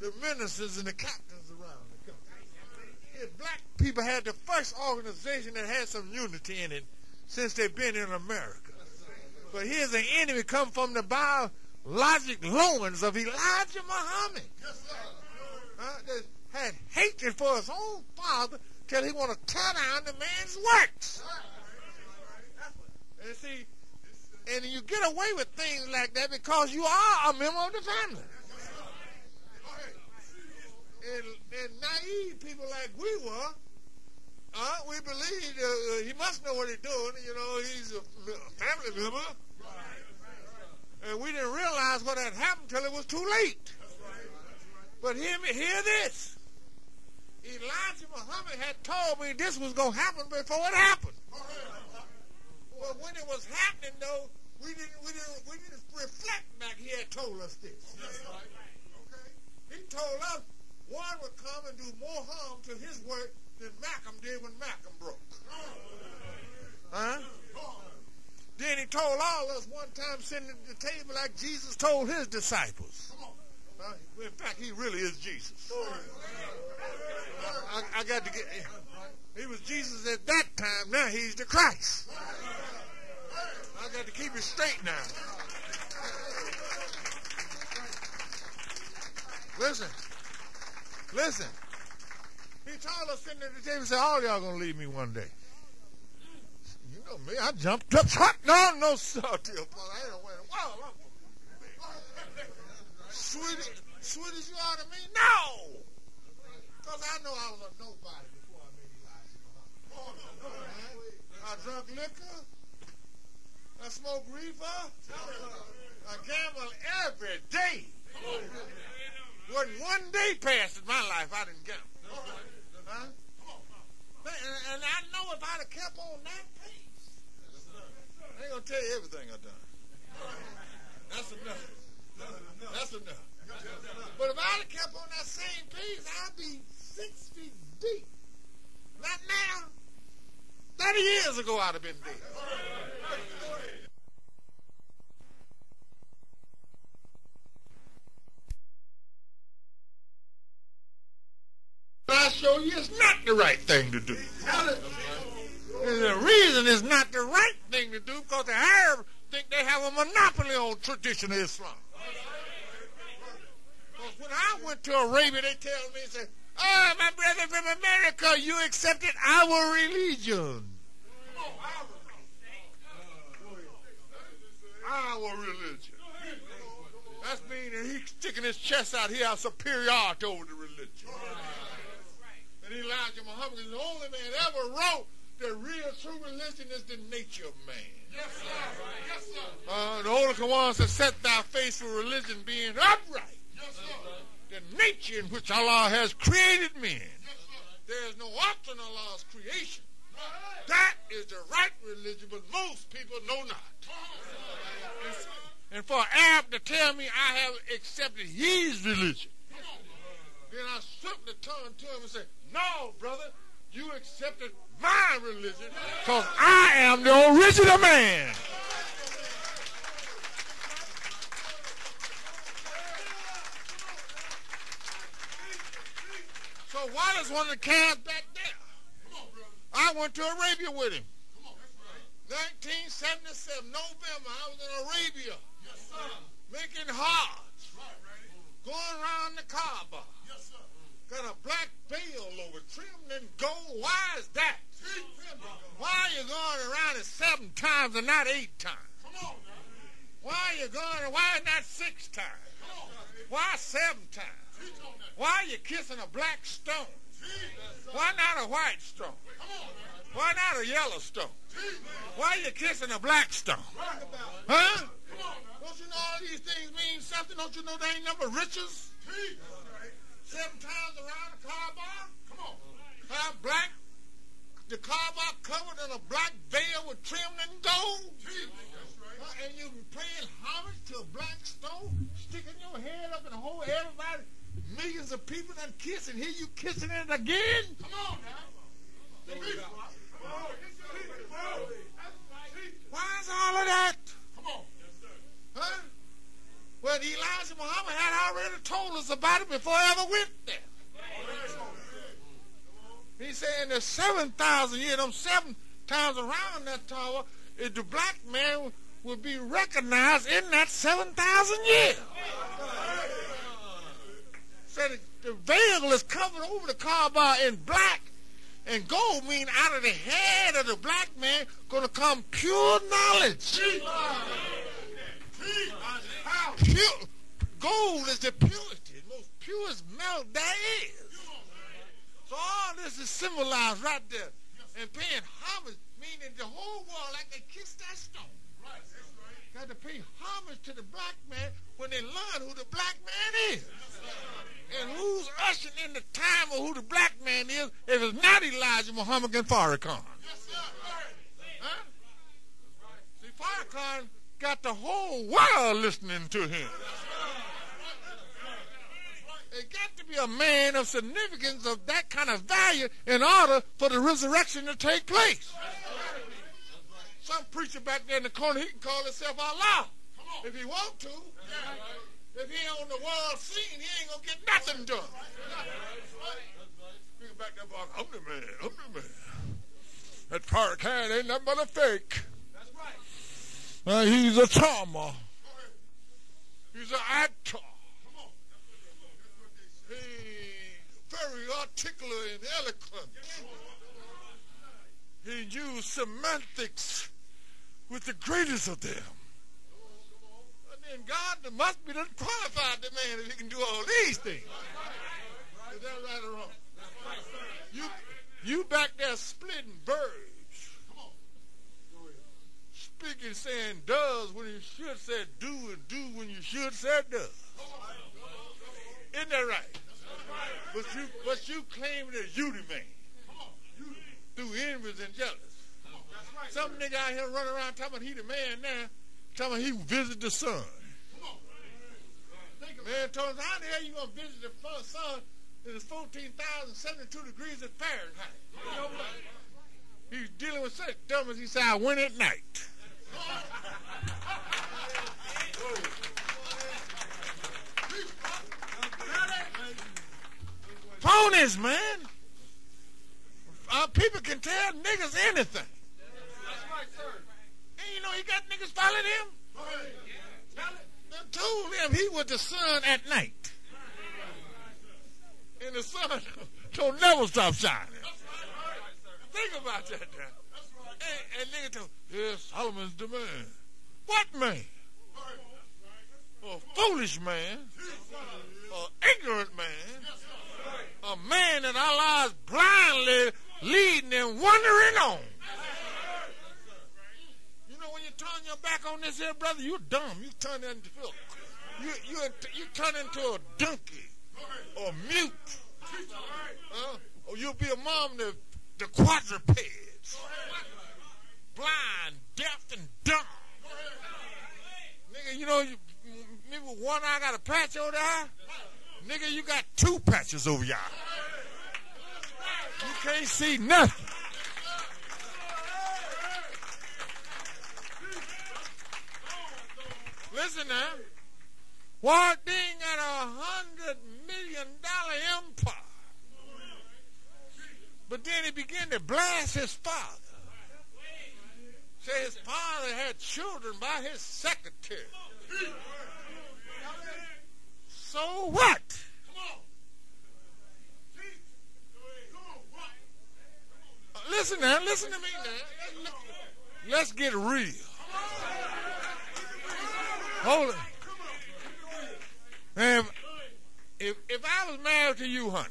The ministers and the captains around the country. If black people had the first organization that had some unity in it since they've been in America. But here's an enemy come from the biologic loins of Elijah Muhammad. Uh, that had hatred for his own father till he want to tear down the man's works. And see, and you get away with things like that because you are a member of the family. And, and naive people like we were, uh, we believed uh, he must know what he's doing. You know, he's a family member. And we didn't realize what had happened till it was too late. But hear me, hear this. Elijah Muhammad had told me this was going to happen before it happened. Well, when it was happening, though, we didn't, we didn't, we didn't reflect back. He had told us this. Okay? He told us one would come and do more harm to his work than Malcolm did when Malcolm broke. Huh? Then he told all of us one time sitting at the table like Jesus told his disciples. In fact, he really is Jesus. I, I got to get. He was Jesus at that time. Now he's the Christ. I got to keep it straight now. Listen. Listen. He told us sitting at the table, said, all y'all going to leave me one day. You know me, I jumped up. No, no, sir. I ain't went, wow, sweet, sweet as you are to me? No. Because I know I was a nobody before I made Elijah. I drunk liquor. I smoked reefer. I gambled every day. Wasn't one day passed in my life I didn't gamble. Huh? And, I know if I'd have kept on that pace, I ain't going to tell you everything I've done. That's enough. That's enough. But if I'd have kept on that same pace, I'd be six feet deep. Not now. 30 years ago, I'd have been dead. I show you it's not the right thing to do. And the reason it's not the right thing to do because the Arabs think they have a monopoly on traditional Islam. When I went to Arabia, they tell me, say, oh, my brother from America, you accepted our religion. Our religion. That's meaning he's sticking his chest out here, superiority over the religion. And Elijah Muhammad is the only man ever wrote the real true religion is the nature of man. Yes, sir. Yes, sir. Uh, the Holy Quran says, set thy face for religion being upright. Yes, sir. The nature in which Allah has created men. There is no option in Allah's creation. That is the right religion, but most people know not. And, for Arab to tell me I have accepted his religion, then I simply turn to him and say, no, brother, you accepted my religion because I am the original man. So why does one of the cats back there? On, I went to Arabia with him. 1977, November, I was in Arabia. Yes, sir. Making hearts. Going around the Kaaba. Yes, sir. Got a black veil over trimmed in gold. Why is that? Why are you going around it seven times and not eight times? Why are you going, why not six times? Why seven times? Why are you kissing a black stone? Why not a white stone? Why not a yellow stone? Why are you kissing a black stone? Huh? Don't you know all these things mean something? Don't you know they ain't number riches? seven times around the Kaaba. Come on. Have black, the Kaaba covered in a black veil with trimmed in gold. Uh, and you paying homage to a black stone, sticking your head up in the whole everybody millions of people done kiss and hear you kissing it again? Come on now. Why is all of that? Come on. Huh? Well, Elijah Muhammad had already told us about it before I ever went there. He said in the 7,000 years, them seven times around that tower, if the black man would be recognized in that 7,000 years. Said the veil is covered over the Kaaba in black and gold, mean out of the head of the black man going to come pure knowledge. Pure, gold is the purity, most purest metal there is. So all this is symbolized right there. And paying homage, meaning the whole world like they kissed that stone. Got to pay homage to the black man when they learn who the black man is. And who's ushering in the time of who the black man is if it's not Elijah Muhammad and Farrakhan. Huh? See, Farrakhan got the whole world listening to him. It got to be a man of significance of that kind of value in order for the resurrection to take place. Some preacher back there in the corner, he can call himself Allah if he want to. If he ain't on the world scene, he ain't gonna get nothing done. Speaking back there, boy, I'm the man, I'm the man. That Farrakhan ain't nothing but a fake. Uh, he's a charmer. He's an actor. He's very articulate and eloquent. He used semantics with the greatest of them. But then God must be the qualified man if he can do all these things. Is that right or wrong? You, you back there splitting birds. Speaking saying does when you should say do and do when you should say does. Isn't that right? But you but you claim that you the man. Through envies and jealous. Some nigga out here running around talking about he the man now, talking about he visit the sun. Man told us, how the hell you gonna visit the sun it is 14,072 degrees at Fahrenheit. He's dealing with such dumb as he said, I went at night. Phonies, man. Uh, people can tell niggas anything. And you know he got niggas following him? They told him he was the sun at night. And the sun don't never stop shining. Think about that now. And, and nigga told, yeah, Solomon's the man. What man? A foolish man. An ignorant man. A man that Allah is blindly leading and wandering on. You know, when you turn your back on this here, brother, you're dumb. You turn into you you you turn into a donkey or mute. Uh, or you'll be among the the quadrupeds, blind, deaf, and dumb. Nigga, you know, you, with one eye got a patch over there. Nigga, you got two patches over your eye. You can't see nothing. Listen now. Walt being at a hundred million dollar empire. But then he began to blast his father. Say his father had children by his secretary. So what? Listen now, listen to me now. Let's get real. Hold it. Man, if, if I was married to you, honey,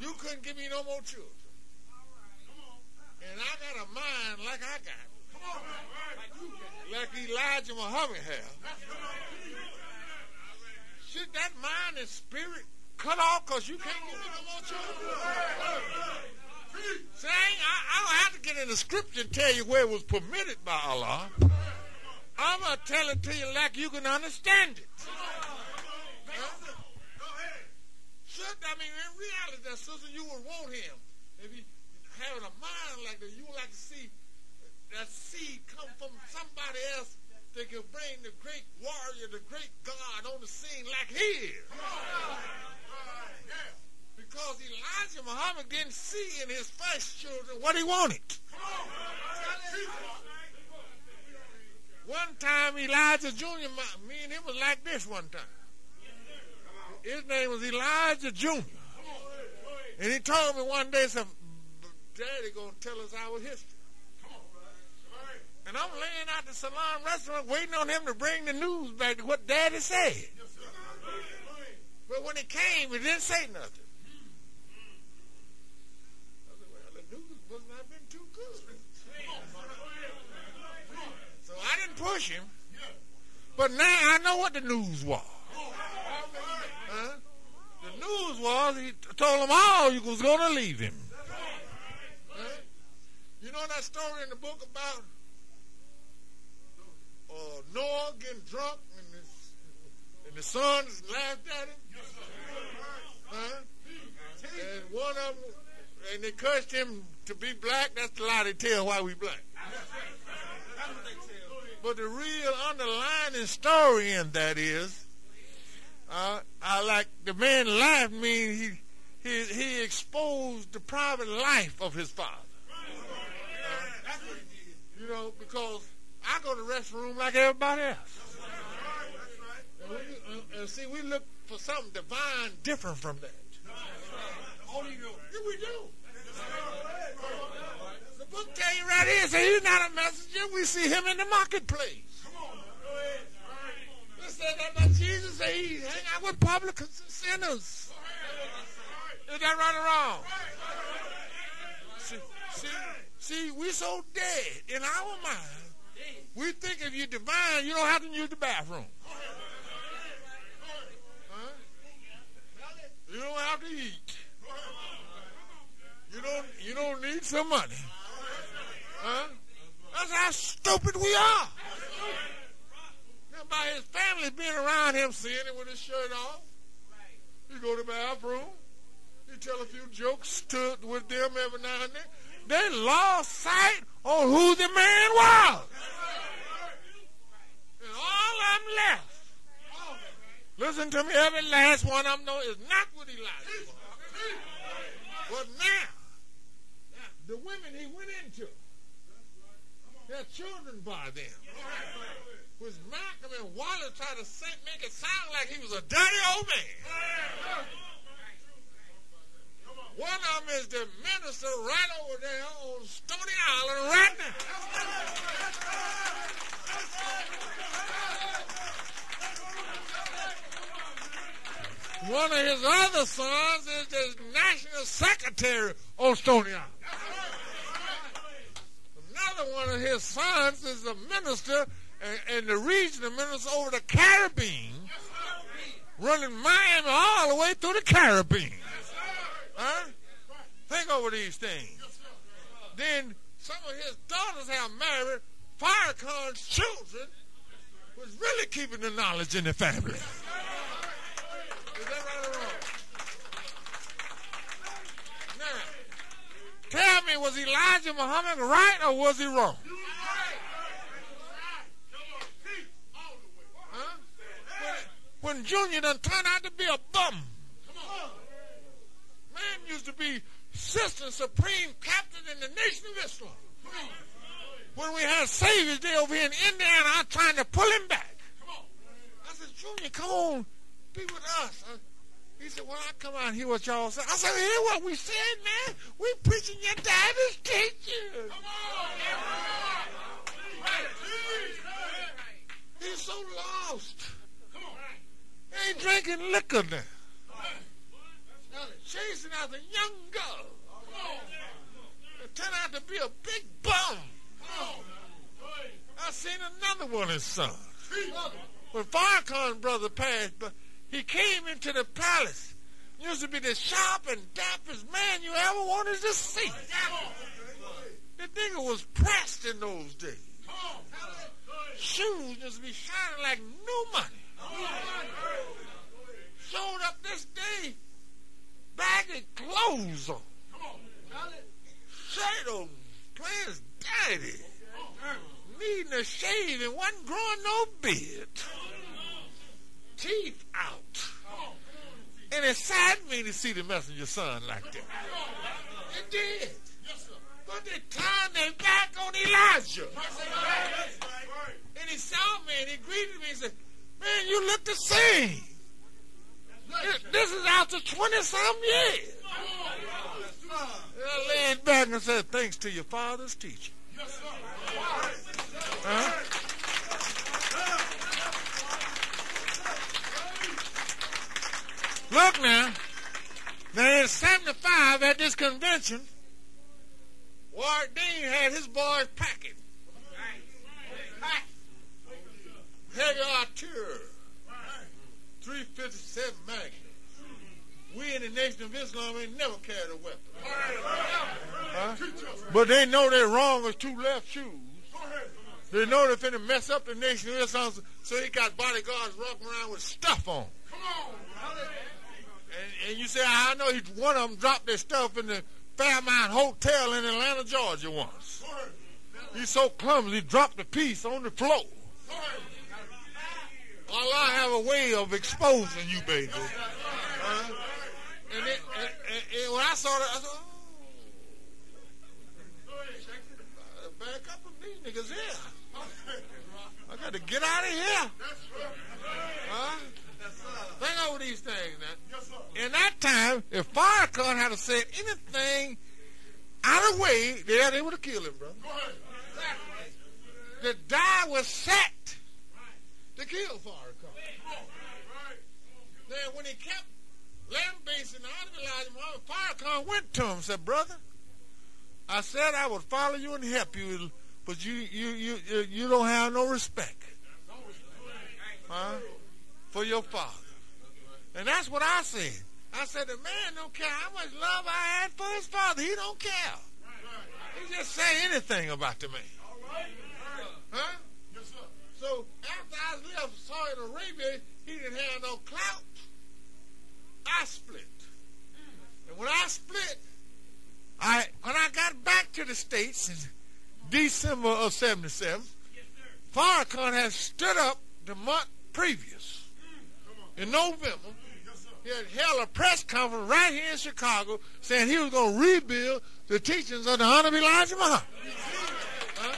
you couldn't give me no more children. And I got a mind like I got. Like Elijah Muhammad had. Should that mind and spirit cut off because you can't give me no more children? See, I, I, don't have to get in the scripture and tell you where it was permitted by Allah. I'm going to tell it to you like you can understand it. Huh? should, I mean, in reality, that sister, you would want him. If he having a mind like that, you would like to see that seed come from somebody else that can bring the great warrior, the great God on the scene like he is. Because Elijah Muhammad didn't see in his first children what he wanted. One time Elijah Jr., me and him was like this one time. His name was Elijah Jr. And he told me one day, said, Daddy gonna tell us our history. And I'm laying out the Salaam restaurant waiting on him to bring the news back to what Daddy said. But when he came, he didn't say nothing. I said, well, the news must not have been too good. So I didn't push him. But now I know what the news was. Huh? The news was he told them all you was going to leave him. Huh? You know that story in the book about uh, Noah getting drunk and, his, and the sons laughed at him? Huh? And one of them, and they cursed him to be black. That's the lie they tell why we black. But the real underlying story in that is, uh, I like the man laughed me. He he he exposed the private life of his father. Uh, you know, because I go to the restroom like everybody else. And, we, and see, we look for something divine different from that. Only you. Yeah, we do. Book tell you right here, say he's not a messenger. We see him in the marketplace. Come on, go It said that about Jesus, say he hang out with publicans and sinners. Is that right or wrong? See, see, see, we so dead in our mind. We think if you're divine, you don't have to use the bathroom. Huh? You don't have to eat. You don't you don't need some money. That's how stupid we are. By his family being around him seeing him with his shirt off. He go to the bathroom. He tell a few jokes to with them every now and then. They lost sight on who the man was. And all them left. Listen to me, every last one them know is not what he was. But now, the women he went into, their children by them. Was Malcolm and Wallace trying to say, make it sound like he was a dirty old man. One of them is the minister right over there on Stony Island right now. One of his other sons is the national secretary on Stony Island. Another one of his sons is a minister and, and the regional minister over the Caribbean, running Miami all the way through the Caribbean. Huh? Think over these things. Then some of his daughters have married Farrakhan's children, was really keeping the knowledge in the family. Is that right or wrong? Now, tell me, was Elijah Muhammad right or was he wrong? When, when Junior done turned out to be a bum. Man used to be assistant supreme captain in the Nation of Islam. When we had Savior's Day over here in Indiana, I'm trying to pull him back. I said, Junior, come on, be with us. He said, well, I come out hear what y'all say. I said, hear what we said, man. We preaching your daddy's teaching. Come on. He's so lost. Come He ain't drinking liquor now. Chasing after young girls. It turned out to be a big bum. I seen another one of his sons. When Farrakhan's brother passed, but he came into the palace. Used to be the sharp and dappest man you ever wanted to see. The nigga was pressed in those days. Shoes used to be shining like new money. Showed up this day clothes on. Shadow playing his daddy. Needing a shave and wasn't growing no beard. Teeth out. And it saddened me to see the messenger son like that. It did. But they turned their back on Elijah. And he saw me and he greeted me and said, Man, you look the same. This is after 20 some years. I laid back and said, Thanks to your father's teaching. Huh? Look now. there is 75 at this convention, Warith Deen had his boys packing. Heavy artillery. 357 Magnum. We in the Nation of Islam ain't never carried a weapon. Huh? But they know they're wrong with two left shoes. They know they're finna mess up the Nation of Islam, so they got bodyguards walking around with stuff on. Come on. And, and you say, I know he, one of them dropped their stuff in the Fairmount Hotel in Atlanta, Georgia once. He's so clumsy, he dropped the piece on the floor. Allah have a way of exposing you, baby. Uh, and, it, and, and, when I saw that, I said, oh, back up these niggas here. I got to get out of here. Huh? Think over these things now. In that time, if Farrakhan had said anything out of the way, yeah, they would have killed him, bro. The die was set to kill Farrakhan. Then when he kept lambasting the Elijah Muhammad, Farrakhan went to him and said, Brother, I said I would follow you and help you, but you you you you don't have no respect. Huh? For your father. And that's what I said. I said the man don't care how much love I had for his father. He don't care. He just say anything about the man. Huh? So after I left Saudi Arabia, he didn't have no clout. I split. And when I split, I when I got back to the States in December of 77, Farrakhan had stood up the month previous in November. He held a press conference right here in Chicago saying he was going to rebuild the teachings of the Honorable Elijah Muhammad. Huh?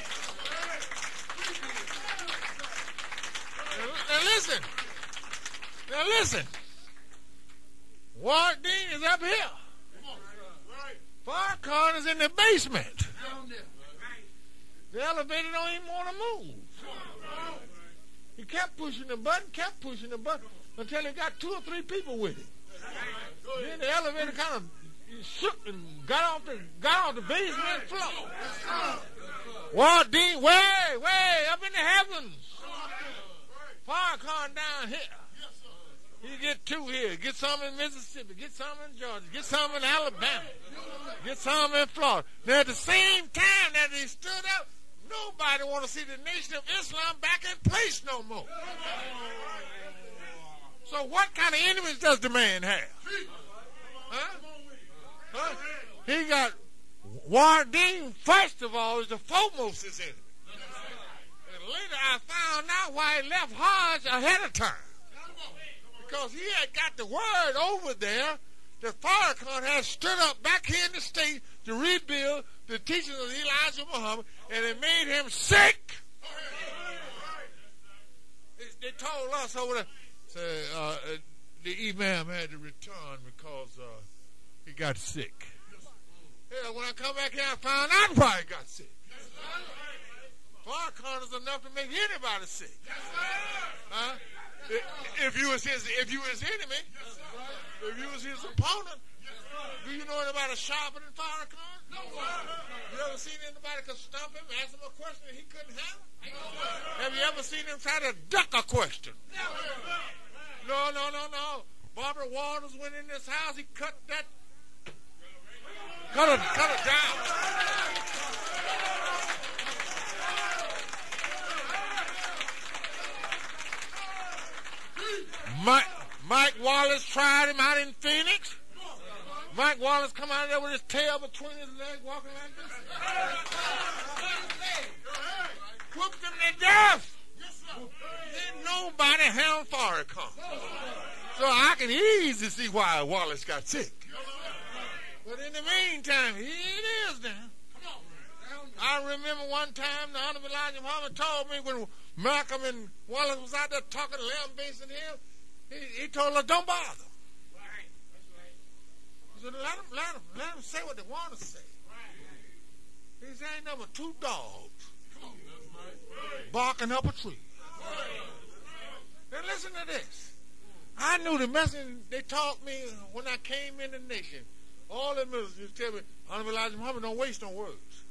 Now listen. Now listen. Warith Deen is up here. Farrakhan is in the basement. The elevator don't even want to move. He kept pushing the button, kept pushing the button until he got two or three people with him. Then the elevator kind of shook and got off the got off the basement floor. Warith Deen, way, way up in the heavens. Farrakhan down here. You get two here. Get some in Mississippi. Get some in Georgia. Get some in Alabama. Get some in Florida. Now, at the same time that he stood up, nobody want to see the Nation of Islam back in place no more. So, what kind of enemies does the man have? Huh? Huh? He got Warith Deen, first of all, is the foremost enemy. And later I found out why he left Hajj ahead of time because he had got the word over there that Farrakhan had stood up back here in the state to rebuild the teachings of Elijah Muhammad, and it made him sick. They told us over there, say, uh, the imam had to return because uh, he got sick. Yeah, when I come back here, I found out he got sick. Farrakhan is enough to make anybody sick. Huh? If you was his, if you was enemy, if you was his opponent, do you know anybody sharper than Farrakhan? No. You ever seen anybody could stump him, ask him a question he couldn't handle? Have you ever seen him try to duck a question? No, no, no, no. Barbara Walters went in this house. He cut that, cut it, cut it down. Mike, Mike Wallace tried him out in Phoenix. Mike Wallace come out of there with his tail between his legs, walking like this. Whooped him to death. Didn't nobody have Farrakhan. So I can easily see why Wallace got sick. But in the meantime, here it is now. I remember one time the Honorable Elijah Muhammad told me when Malcolm and Wallace was out there talking, lambasting him, he, he told us, don't bother. Let them, let them, let them say what they want to say. He said, ain't number two dogs barking up a tree. Now listen to this. I knew the message they taught me when I came in the nation. All the ministers tell me, Honorable Elijah Muhammad, don't waste on words.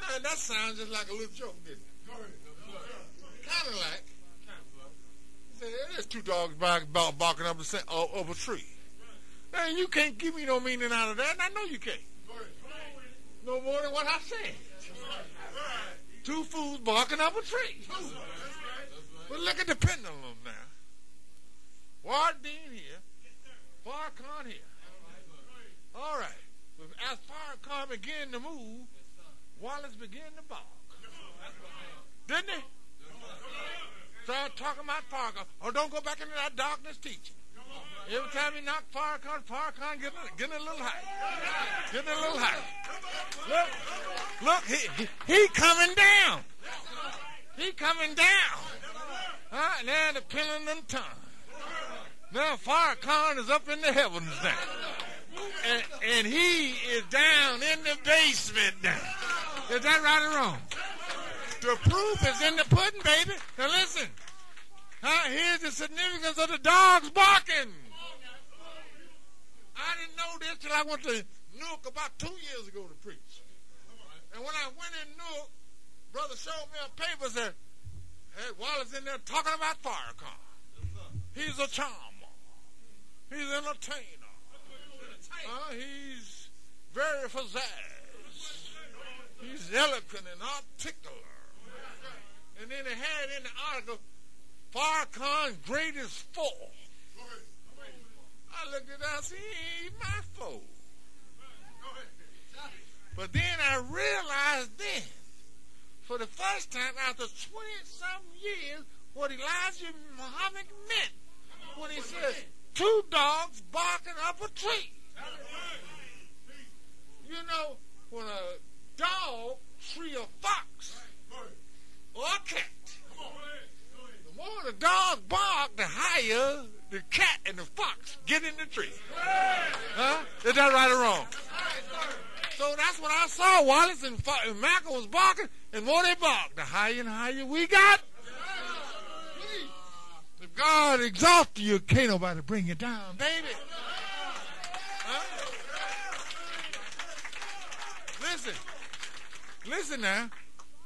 Now, that sounds just like a little joke, didn't it? Kind of like. There's two dogs bark, bark, barking up, the, uh, up a tree. Now, you can't give me no meaning out of that, and I know you can't. No more than what I said. Two fools barking up a tree. But look at the pendulum now. Warith Deen here, Farrakhan here. All right. As Farrakhan began to move, Wallace began to bark. Didn't he? Start talking about Farrakhan. Oh, don't go back into that darkness teaching. Every time he knocked Farrakhan, Farrakhan getting, getting a little high. Getting a little high. Look, look, he, he, coming down. He coming down. Huh? Now the pendulum and tongue. Now Farrakhan is up in the heavens now. And, and he is down in the basement now. Is that right or wrong? The proof is in the pudding, baby. Now listen. Huh? Here's the significance of the dogs barking. I didn't know this till I went to Newark about two years ago to preach. And when I went in Newark, brother showed me a paper that had Wallace in there talking about Farrakhan. He's a charmer. He's an entertainer. Uh, he's very pizzazz. He's eloquent and articulate. And then they had in the article, Farrakhan's greatest foe. I looked at that and said, he ain't my foe. But then I realized then, for the first time after 20 some years, what Elijah Muhammad meant when he says, two dogs barking up a tree. You know, when a dog tree a fox or a cat, more the dog bark, the higher the cat and the fox get in the tree. Huh? Is that right or wrong? So that's what I saw. Wallace and, and Malcolm was barking, and more they bark, the higher and higher we got. If God exalts you, can't nobody bring you down, baby. Huh? Listen. Listen now.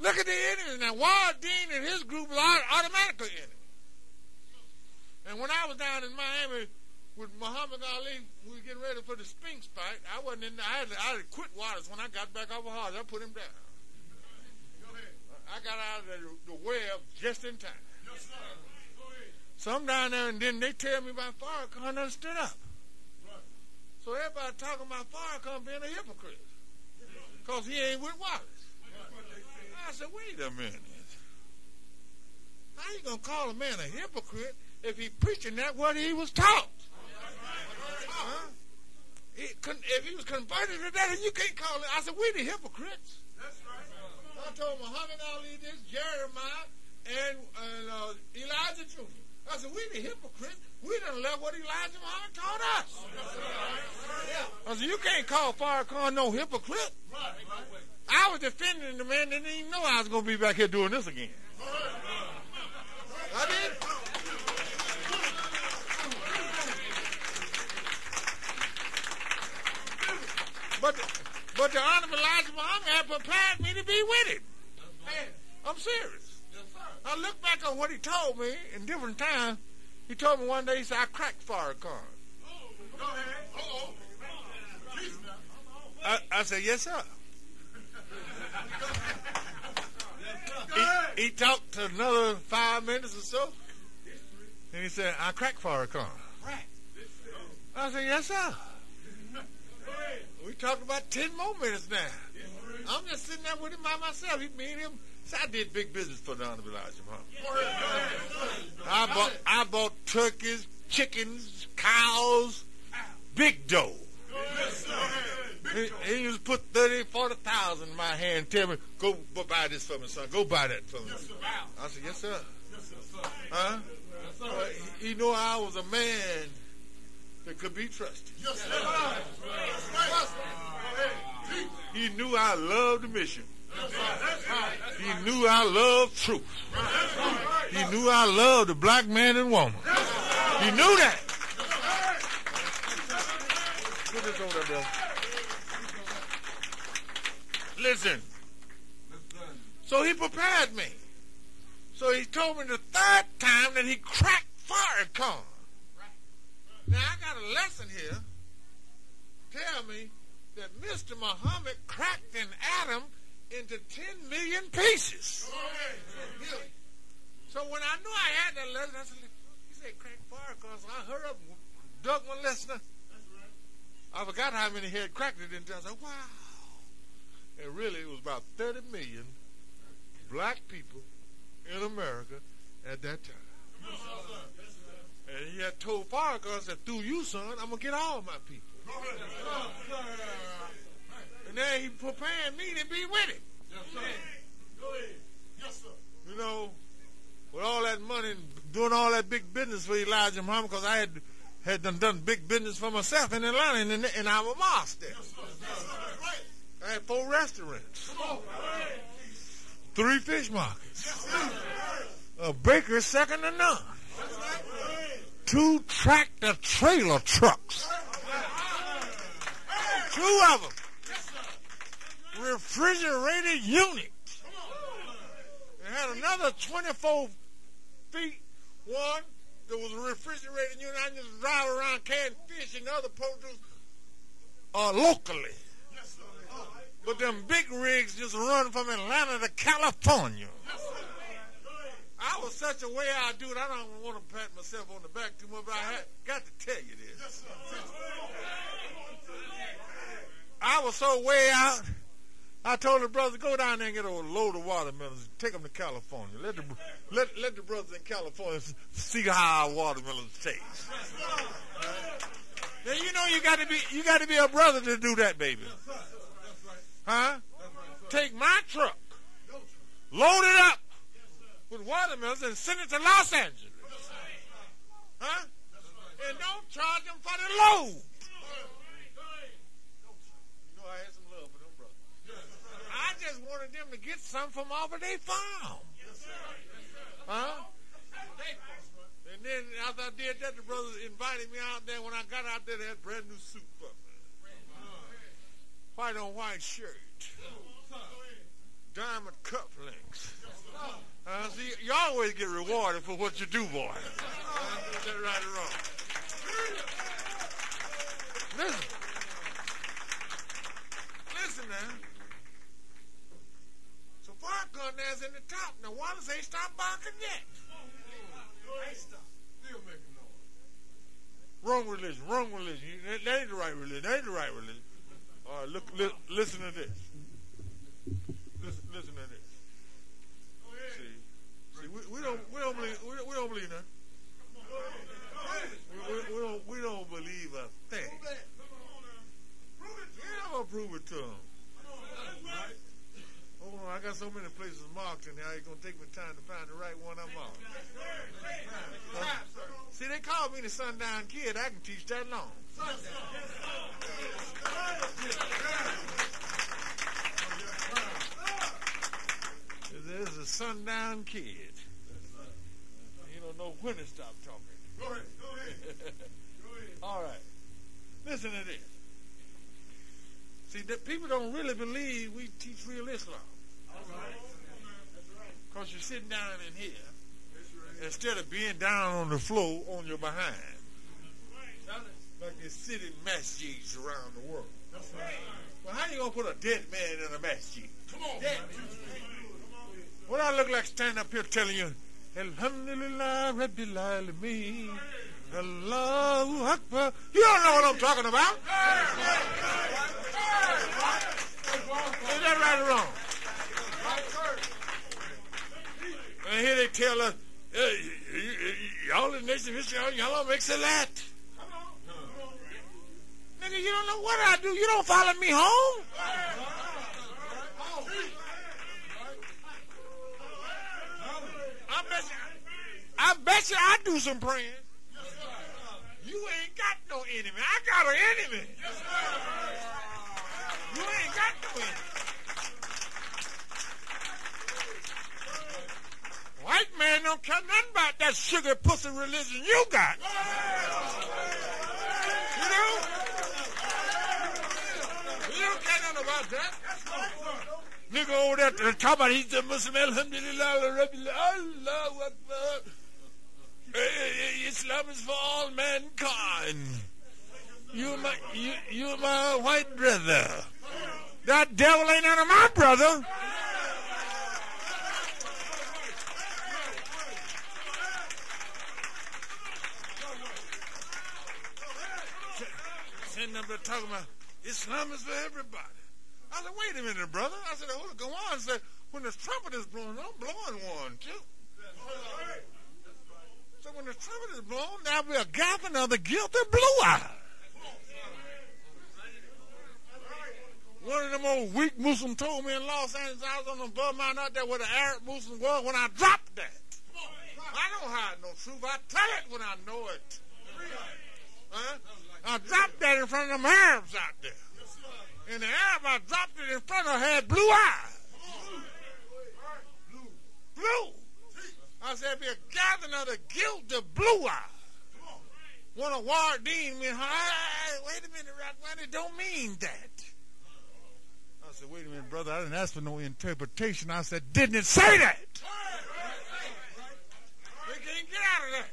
Look at the enemies now. Warith Deen and his group are automatically enemies. And when I was down in Miami with Muhammad Ali, we were getting ready for the Spinks fight. I wasn't in. I had, I had quit Waters when I got back off of Harvard. I put him down. Go ahead. I got out of the, the web just in time. Some down there, and then they tell me about Farrakhan done stood up. Right. So everybody talking about Farrakhan being a hypocrite. Because he ain't with Wallace. I said, wait a minute. How you to call a man a hypocrite if he preaching that what he was taught? Huh? He, if he was converted to that, you can't call it. I said, we the hypocrites. That's right. I told Muhammad Ali this, Jeremiah, and, and uh, Elijah Jr. I said, we the hypocrites. We done left what Elijah Muhammad taught us. I said, you can't call Farrakhan no hypocrite. I was defending the man that didn't even know I was going to be back here doing this again. I did. But the, but the Honorable Elijah Muhammad had prepared me to be with him. I'm serious. I look back on what he told me in different times. He told me one day, he said, I cracked Farrakhan. I, I said, yes, sir. he, he talked to another five minutes or so. And he said, I cracked Farrakhan. Right. I said, yes, sir. We talked about 10 more minutes now. I'm just sitting there with him by myself. He, me and him. So I did big business for the Honorable Elijah Muhammad. I bought, I bought turkeys, chickens, cows, big dough. He, he used to put 30, 40,000 in my hand tell me, go buy this for me, son. Go buy that for me. I said, yes, sir. Huh? Uh, he, he knew I was a man that could be trusted. He knew I loved the mission. He knew I loved truth. He knew I loved the black man and woman. He knew that. Put this over there, brother. Listen. So he prepared me. So he told me the third time that he cracked fire Farrakhan. Now I got a lesson here. Tell me that Mr. Muhammad cracked an atom into 10 million pieces. So when I knew I had that lesson, I said, he said crack fire because I heard up dug my lesson. I forgot how many had cracked it into. I said, wow. And really, it was about 30 million black people in America at that time. And he had told Farrakhan, said, through you, son, I'm going to get all my people. And then he prepared me to be with him. You know, with all that money and doing all that big business for Elijah Muhammad, because I had had done, done big business for myself in Atlanta in, in, in our mosque there. I had four restaurants, three fish markets, a baker second to none, two tractor trailer trucks, two of them, refrigerated units. It had another 24 feet one that was a refrigerated unit. I just drive around carrying fish and other produce uh, locally. But them big rigs just run from Atlanta to California. I was such a way out dude. I don't want to pat myself on the back too much, but I had, got to tell you this. I was so way out. I told the brother, go down there and get a load of watermelons and take them to California. Let the, let, let the brothers in California see how our watermelons taste. Now, you know you got to be you got to be a brother to do that, baby. Huh? Take my truck, load it up with watermelons, and send it to Los Angeles. Huh? And don't charge them for the load. You know I had some love for them brothers. I just wanted them to get some from off of their farm. Huh? And then after I did that, the brothers invited me out there. When I got out there, they had brand new suit for me. White on white shirt. Diamond cufflinks. Uh, see, you always get rewarded for what you do, boy. Uh, is that right or wrong? Listen. Listen now. So Farrakhan there's in the top. Now Wallace ain't stopped barking yet. Still making. Wrong religion, wrong religion. That, that ain't the right religion. That ain't the right religion. All right, look, li- listen to this. Listen, listen to this. See, see, we, we don't, we don't believe, we, we don't believe that. We, we, we don't, we don't believe a thing. Yeah, I'm gonna prove it to them. Hold on, I got so many places marked in here. It's gonna take me time to find the right one I'm on. See, they call me the sundown kid. I can teach that long. There's a sundown kid. You don't know when to stop talking. Go ahead. Go ahead. Go ahead. All right. Listen to this. See, the people don't really believe we teach real Islam. Because you're sitting down in here instead of being down on the floor on your behind. Like they sit in masjids around the world. Well, how you going to put a dead man in a masjid? Come on. Dead. What I look like standing up here telling you, Alhamdulillah Rabbil Alameen. Allahu Akbar. You don't know what I'm talking about. Is that right or wrong? And here they tell us, uh, y'all in the nation Israel, y'all don't mix a lot. Nigga, you don't know what I do. You don't follow me home. I bet you, I bet you I do some praying. You ain't got no enemy. I got an enemy. You ain't got no enemy. White man don't care nothing about that sugar pussy religion you got. You know? You don't care nothing about that. Nigga over there the top of he's a Muslim, alhamdulillah, Allahu Akbar. Eh, Islam is for all mankind. You my, you, you my white brother. That devil ain't none of my brother. Sitting up there talking about Islam is for everybody. I said, wait a minute, brother. I said, hold on, go on. I said, when the trumpet is blowing, I'm blowing one too. So when the trumpet is blown, there will be a gathering of the guilty blue eyes. One of them old weak Muslims told me in Los Angeles, I was on the above mine out there where the Arab Muslims were when I dropped that. I don't hide no truth. I tell it when I know it. Huh? I dropped that in front of them Arabs out there. And the Arab I dropped it in front of had blue eyes. Blue. I said, be a gathering of the guilt of blue eyes. One of Warith Deen mean, hey, wait a minute, Rock, don't mean that. I said, wait a minute, brother, I didn't ask for no interpretation. I said, didn't it say that? They can't get out of that.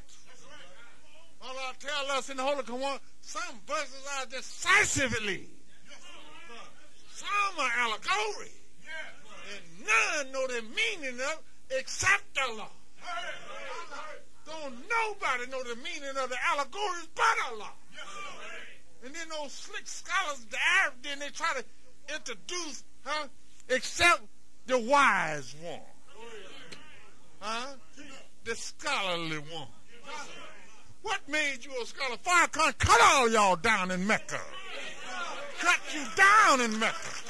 All I tell us in the Holy Quran, some verses are decisively. Some are allegory. And none know the meaning of except the Allah. Don't nobody know the meaning of the allegories but Allah. And then those slick scholars, the Arab, then they try to introduce, huh? Except the wise one. Huh? The scholarly one. What made you a scholar? Farrakhan cut all y'all down in Mecca. Cut you down in Mecca.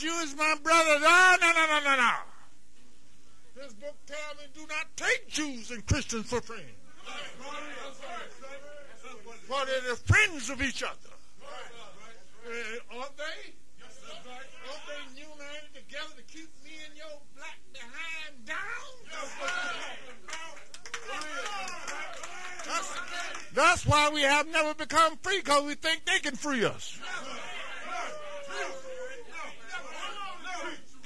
The my brother. No, no, no, no, no, no. This book tells me do not take Jews and Christians for friends. For they're the friends of each other. Uh, aren't they? Aren't they united together to keep me and your black behind down? That's, that's why we have never become free, because we think they can free us.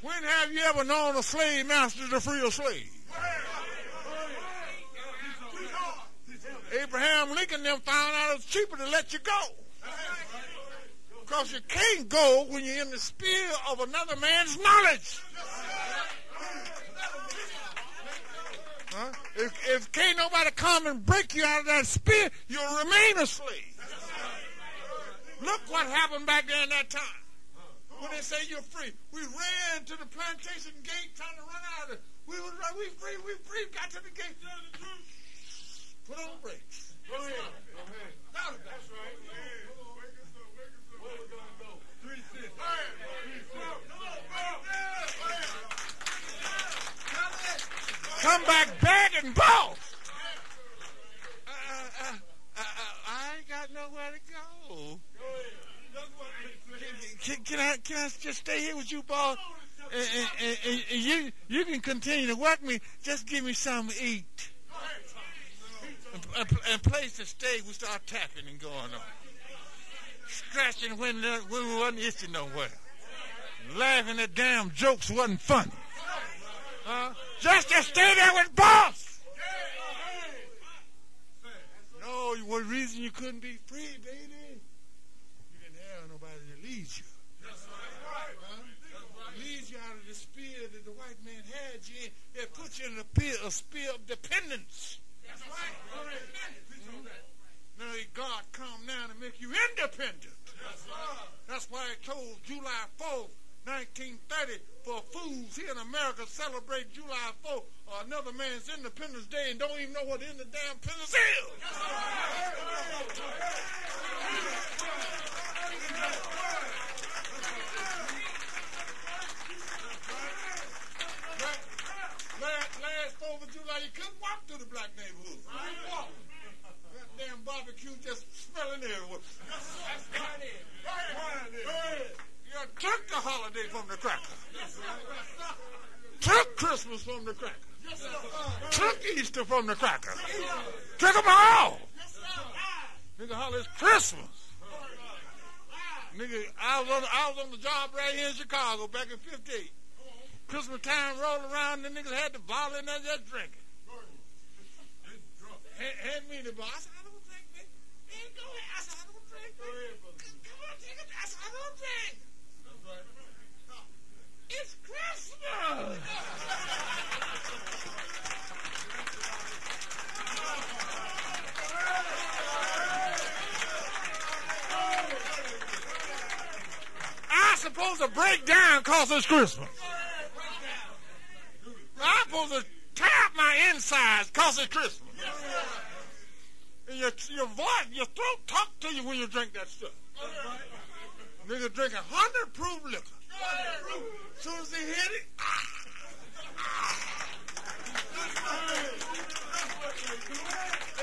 When have you ever known a slave master to free a slave? Abraham Lincoln them found out it's cheaper to let you go. Because you can't go when you're in the sphere of another man's knowledge. Huh? If, if can't nobody come and break you out of that sphere, you'll remain a slave. Look what happened back there in that time when they say you're free. We ran to the plantation gate trying to run out of it. We were right, we free, we free, got to the gate. Put on brakes. Go ahead. Go ahead. That's right. Where we gonna go? Three six. Come back begging, boss. Uh, uh, uh, I ain't got nowhere to go. Can, can, I can I just stay here with you, boss? And, and, and, and, you you can continue to work me. Just give me something to eat. And, place to stay. We start tapping and going on. Scratching when, when we wasn't itching nowhere. Laughing at damn jokes wasn't funny. Huh? Just to stay there with boss. No, what reason you couldn't be free, baby? You didn't have nobody to lead you. Huh? Lead you out of the the spear that the white man had you in, it put you in a spear, a spear of dependence. That's right. Mm-hmm. Now God come down and make you independent. That's why it told July 4th, 1930, for fools here in America celebrate July 4th or another man's Independence Day and don't even know what in the damn Independence is. Last 4th of July, you couldn't walk through the black neighborhood. That damn barbecue just smelling everywhere. You took the holiday from the cracker. Yes, Took Christmas from the cracker. Yes, sir. Took Easter from the cracker. Yes, Took them all. Yes, Nigga, holler, Christmas. Nigga, I was, on, I was on the job right here in Chicago back in 58. Christmas time rolled around, the niggas had the bottle in there just drinking. Hand, me the bottle. I said, I don't drink, man. Man, go ahead. I said, I don't drink. Man. Come on, take it. I said, I don't drink. It's Christmas. I'm supposed to break down because it's Christmas. I'm supposed to tap my insides because it's Christmas. And your, your voice, your throat talk to you when you drink that stuff. Nigga drinking 100 proof liquor. As soon as he hit it, ah, ah.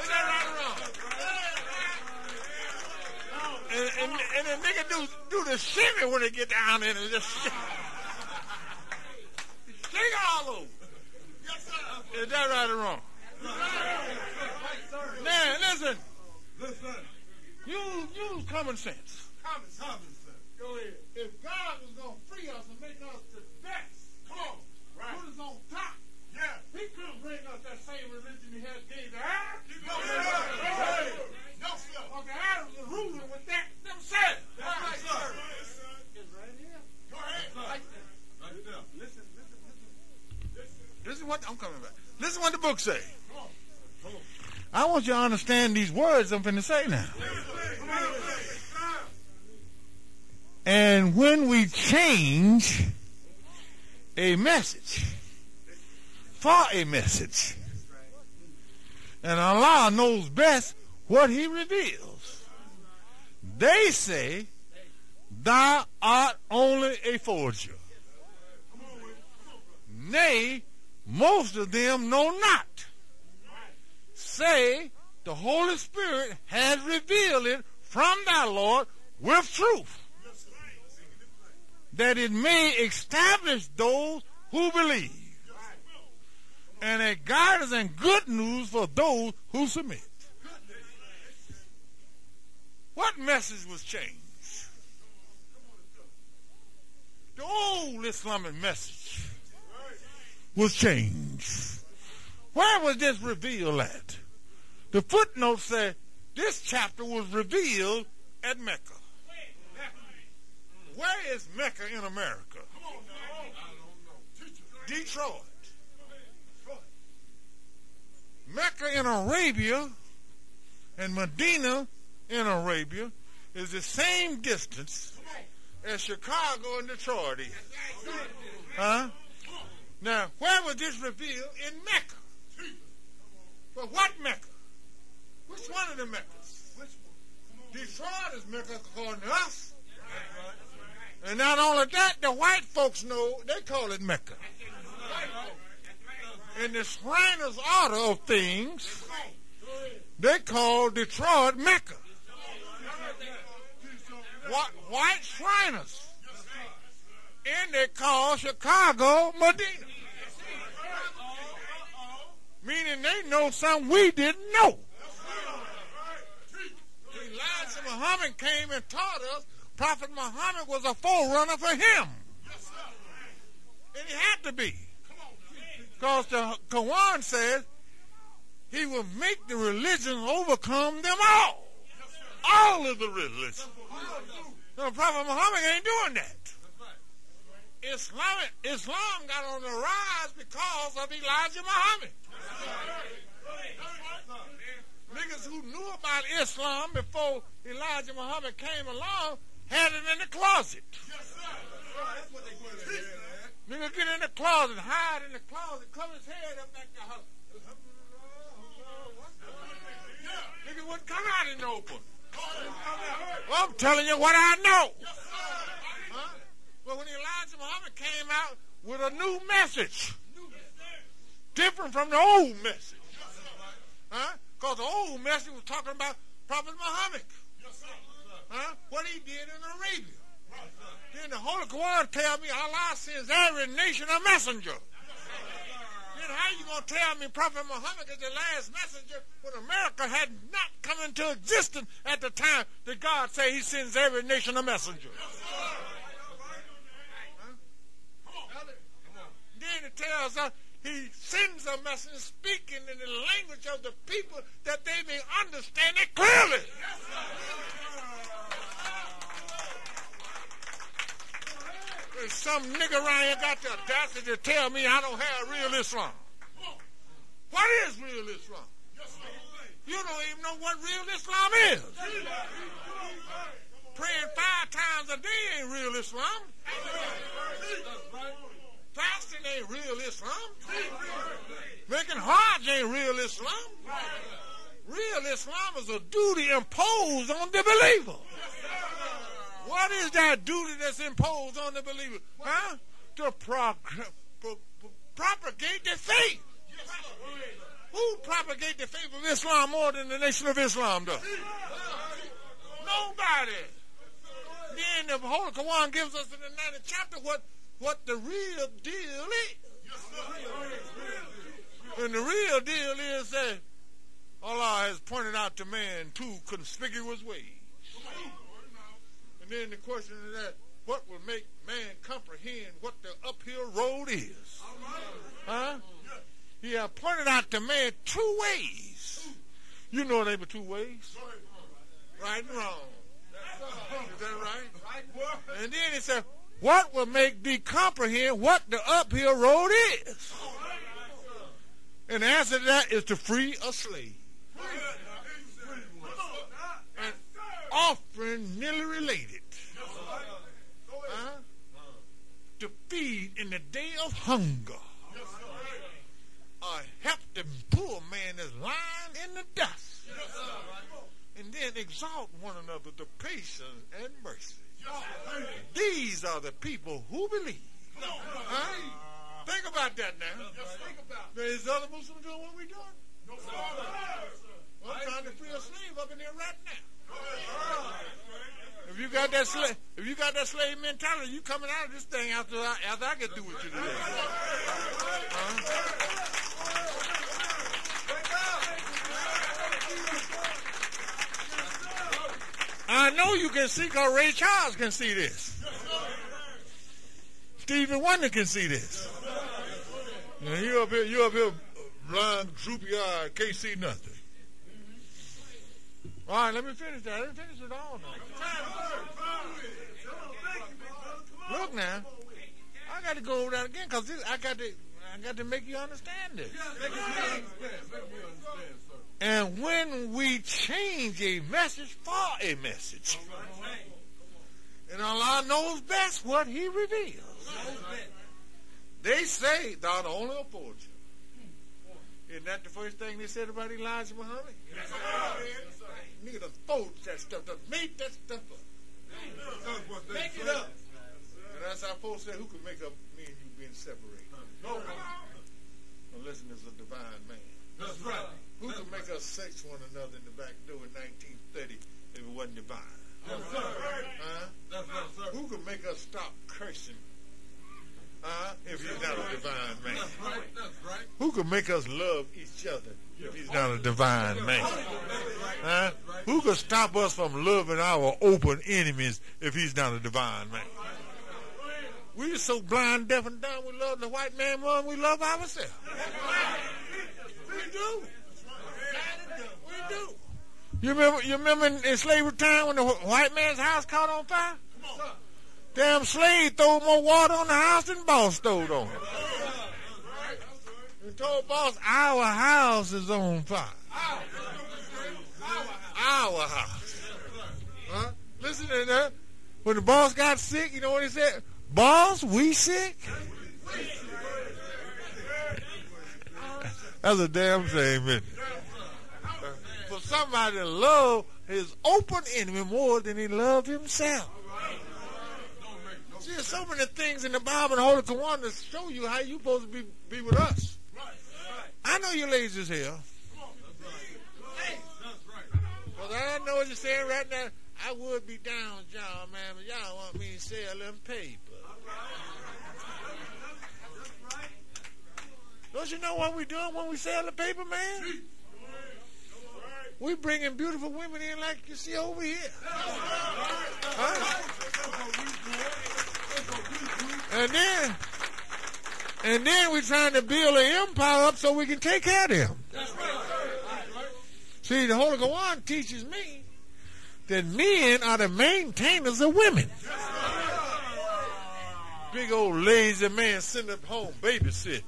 Is that right or wrong? And, and, and the nigga do, do the shimmy when they get down in it. Just shake all over. Is that right or wrong? Now, listen. Listen. Use, use common sense. Common sense. Go ahead. If God was going to free us and make us the best, Come on. Right. put us on top, Yeah. he couldn't bring us that same religion he had gave to Adam. No, sir. Hey. No, sir. Uncle Adam was ruling with that themselves. That's right, sir. It's right here. Go ahead. Right there. Right there. Listen, listen, listen. This is what I'm coming back. Listen what the book say. I want you to understand these words I'm finna say now. And when we change a message for a message, and Allah knows best what He reveals, they say, Thou art only a forger. Nay, most of them know not. Say, the Holy Spirit has revealed it from thy Lord with truth, that it may establish those who believe, and a guidance and good news for those who submit. What message was changed? The old Islamic message was changed. Where was this revealed at? The footnote said this chapter was revealed at Mecca. Where is Mecca in America? Detroit. Mecca in Arabia and Medina in Arabia is the same distance as Chicago and Detroit is. Huh? Now, where was this revealed? In Mecca. But what Mecca? Which one of the Meccas? Detroit is Mecca according to us. And not only that, the white folks know they call it Mecca. In the Shriners order of things, they call Detroit Mecca. Wh- White Shriners. And they call Chicago Medina. Meaning they know something we didn't know. Elijah Muhammad came and taught us Prophet Muhammad was a forerunner for him. And he had to be. Because the Quran says he will make the religion overcome them all. All of the religions. No, Prophet Muhammad ain't doing that. Islam, Islam got on the rise because of Elijah Muhammad. Niggas who knew about Islam before Elijah Muhammad came along had it in the closet. Nigga get in the closet, hide in the closet, cover his head up back the house. Nigga wouldn't come out in the open. I'm telling you what I know. Huh? But when Elijah Muhammad came out with a new message, different from the old message. Huh? Because the old message was talking about Prophet Muhammad. Huh? What he did in Arabia. Then the Holy Quran tell me Allah sends every nation a messenger. Then how you gonna tell me Prophet Muhammad is the last messenger when America had not come into existence at the time that God say He sends every nation a messenger? It tells us He sends a messenger speaking in the language of the people that they may understand it clearly. There's some nigga around here got the audacity to tell me I don't have real Islam. What is real Islam? You don't even know what real Islam is. Praying five times a day ain't real Islam. Fasting ain't real Islam. Making Hajj ain't real Islam. Real Islam is a duty imposed on the believer. What is that duty that's imposed on the believer? Huh? To pro- pro- propagate the faith. Who propagate the faith of Islam more than the Nation of Islam does? Nobody. Then the Holy Quran gives us in the 90th chapter what, what the real deal is. And the real deal is that Allah has pointed out to man two conspicuous ways. And then the question is that what will make man comprehend what the uphill road is? Huh? He has pointed out to man two ways. You know they were two ways. Right and wrong. Is that right? And then he said, what will make thee comprehend what the uphill road is? And the answer to that is to free a slave. An offering nearly related. To feed in the day of hunger. Or help the poor man that's lying in the dust. And then exalt one another to patience and mercy. These are the people who believe. Think about that now. Is other Muslims doing what we're doing? I'm trying to free a slave up in there right now. If you got that slave, if you got that slave mentality, you coming out of this thing after I, after I get through with you today. Huh? I know you can see because Ray Charles can see this. Stevie Wonder can see this. Now you up here, you up here, blind, droopy eye, can't see nothing. All right, let me finish that. Let me finish it all now. Look now, I got to go over that again because I got to, I got to make you understand this. And when we change a message for a message, and Allah knows best what He reveals. They say thou only uphold you. Isn't that the first thing they said about Elijah Muhammad? Yes, sir. Nigga done forged that stuff, done made that stuff up. Make it up. And that's how folks said, who could make up me and you being separated? No one. Unless there's a divine man. That's right. Who could make us sex one another in the back door in 1930 if it wasn't divine? Yes, sir. Huh? That's right, sir. Who could make us stop cursing? Huh? If he's not a divine man. That's right. That's right. Who could make us love each other if he's not a divine man? Huh? Who could stop us from loving our open enemies if he's not a divine man? We're so blind, deaf, and dumb. We love the white man more than we love ourselves. We do. Do. You remember? You remember in, slavery time when the white man's house caught on fire? Come on. Damn slave throw more water on the house than boss stowed on it. And told boss, our house is on fire. Our house. Huh? Listen to that. When the boss got sick, you know what he said? Boss, we sick? That's a damn shame? For somebody love his open enemy more than he loved himself. See, there's so many things in the Bible and Holy Quran to show you how you're supposed to be, be with us. I know you're lazy as hell. Because I know what you're saying right now. I would be down, y'all, man, but y'all want me to sell them paper. Don't you know what we're doing when we sell the paper, man? We bringing beautiful women in like you see over here. Huh? And then, and then we're trying to build an empire up so we can take care of them. See, the Holy Quran teaches me that men are the maintainers of women. Big old lazy man sitting at home babysit,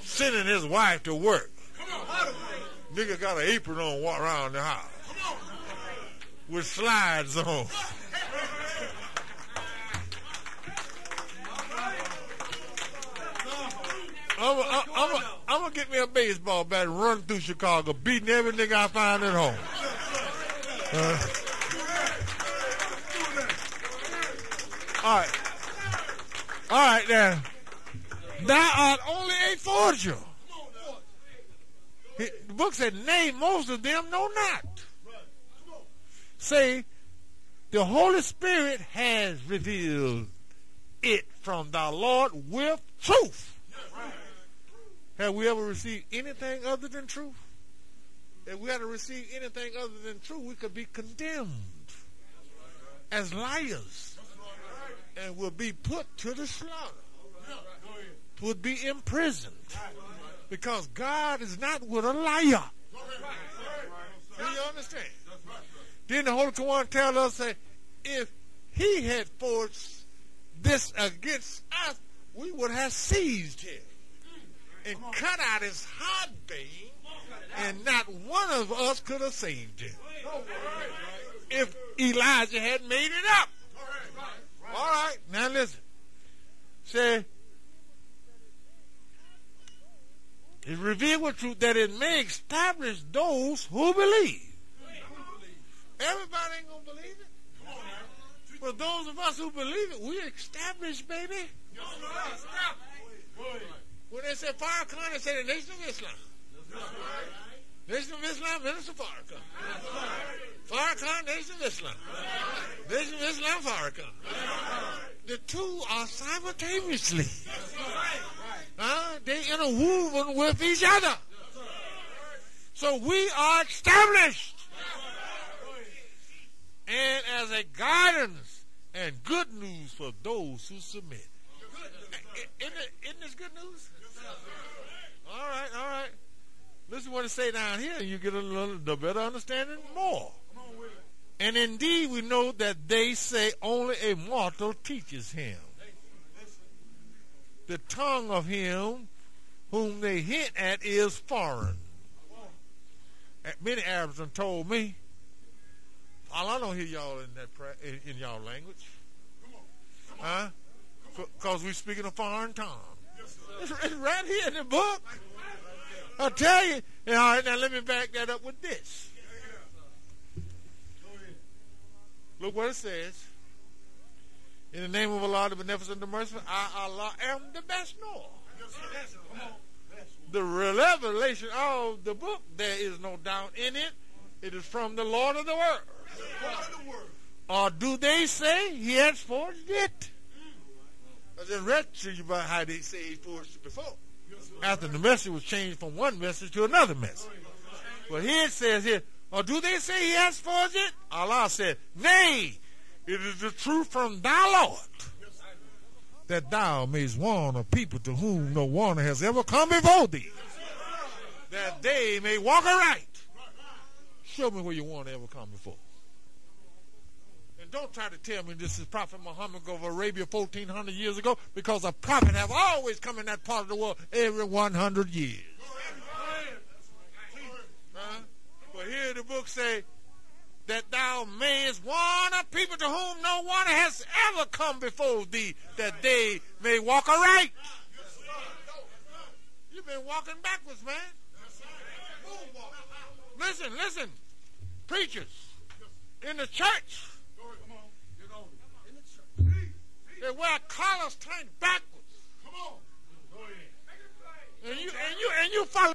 sending his wife to work. Nigga got an apron on, walk around the house with slides on. I'm gonna I'm I'm get me a baseball bat and run through Chicago, beating every nigga I find at home. Uh, all right, all right, now. Thou art only a forger. He- The book said, "Nay, most of them know not." Say, the Holy Spirit has revealed it from the Lord with truth. Have we ever received anything other than truth? If we had to receive anything other than truth, we could be condemned as liars and would be put to the slaughter, would be imprisoned because God is not with a liar. Do you understand? Then the Holy Quran tell us that if he had forged this against us, we would have seized him and cut out his heart vein, and not one of us could have saved him. If Elijah had made it up. All right, now listen. Say, it revealed with truth that it may establish those who believe. Everybody ain't gonna believe it. But those of us who believe it, we establish, baby. When they said Farrakhan, they said the Nation of Islam. Nation of Islam, Minister Farrakhan. Farrakhan, Nation of Islam. Nation of Islam, Farrakhan. The two are simultaneously. Huh? They interwoven with each other. So we are established. And as a guidance and good news for those who submit. Isn't, this good news? All right, all right. Listen what it say down here, you get a little the better understanding more. And indeed, we know that they say only a mortal teaches him. The tongue of him whom they hint at is foreign. Many Arabs have told me. All I don't hear y'all in that pra- in, in y'all language, huh? Because we speaking a foreign tongue. It's, it's right here in the book. I tell you. All right, now let me back that up with this. Look what it says. In the name of Allah, the beneficent, the merciful, I, Allah, am the best knower. The revelation of the book, there is no doubt in it. It is from the Lord of the world. Or do they say he has forged it? I just read to you about how they say he forged it before. After the message was changed from one message to another message. But here it says here, or do they say he has forged it? Allah said, Nay, it is the truth from thy Lord that thou mayest warn a people to whom no warner has ever come before thee, that they may walk aright. Show me where your warner ever come before. And don't try to tell me this is Prophet Muhammad of Arabia 1400 years ago because a prophet have always come in that part of the world every 100 years. But here the book say that thou mayest warn a people to whom no one has ever come before thee, that they may walk aright. You've been walking backwards, man. Listen, listen. Preachers in the church. They wear collars turned backwards. And you and you and you follow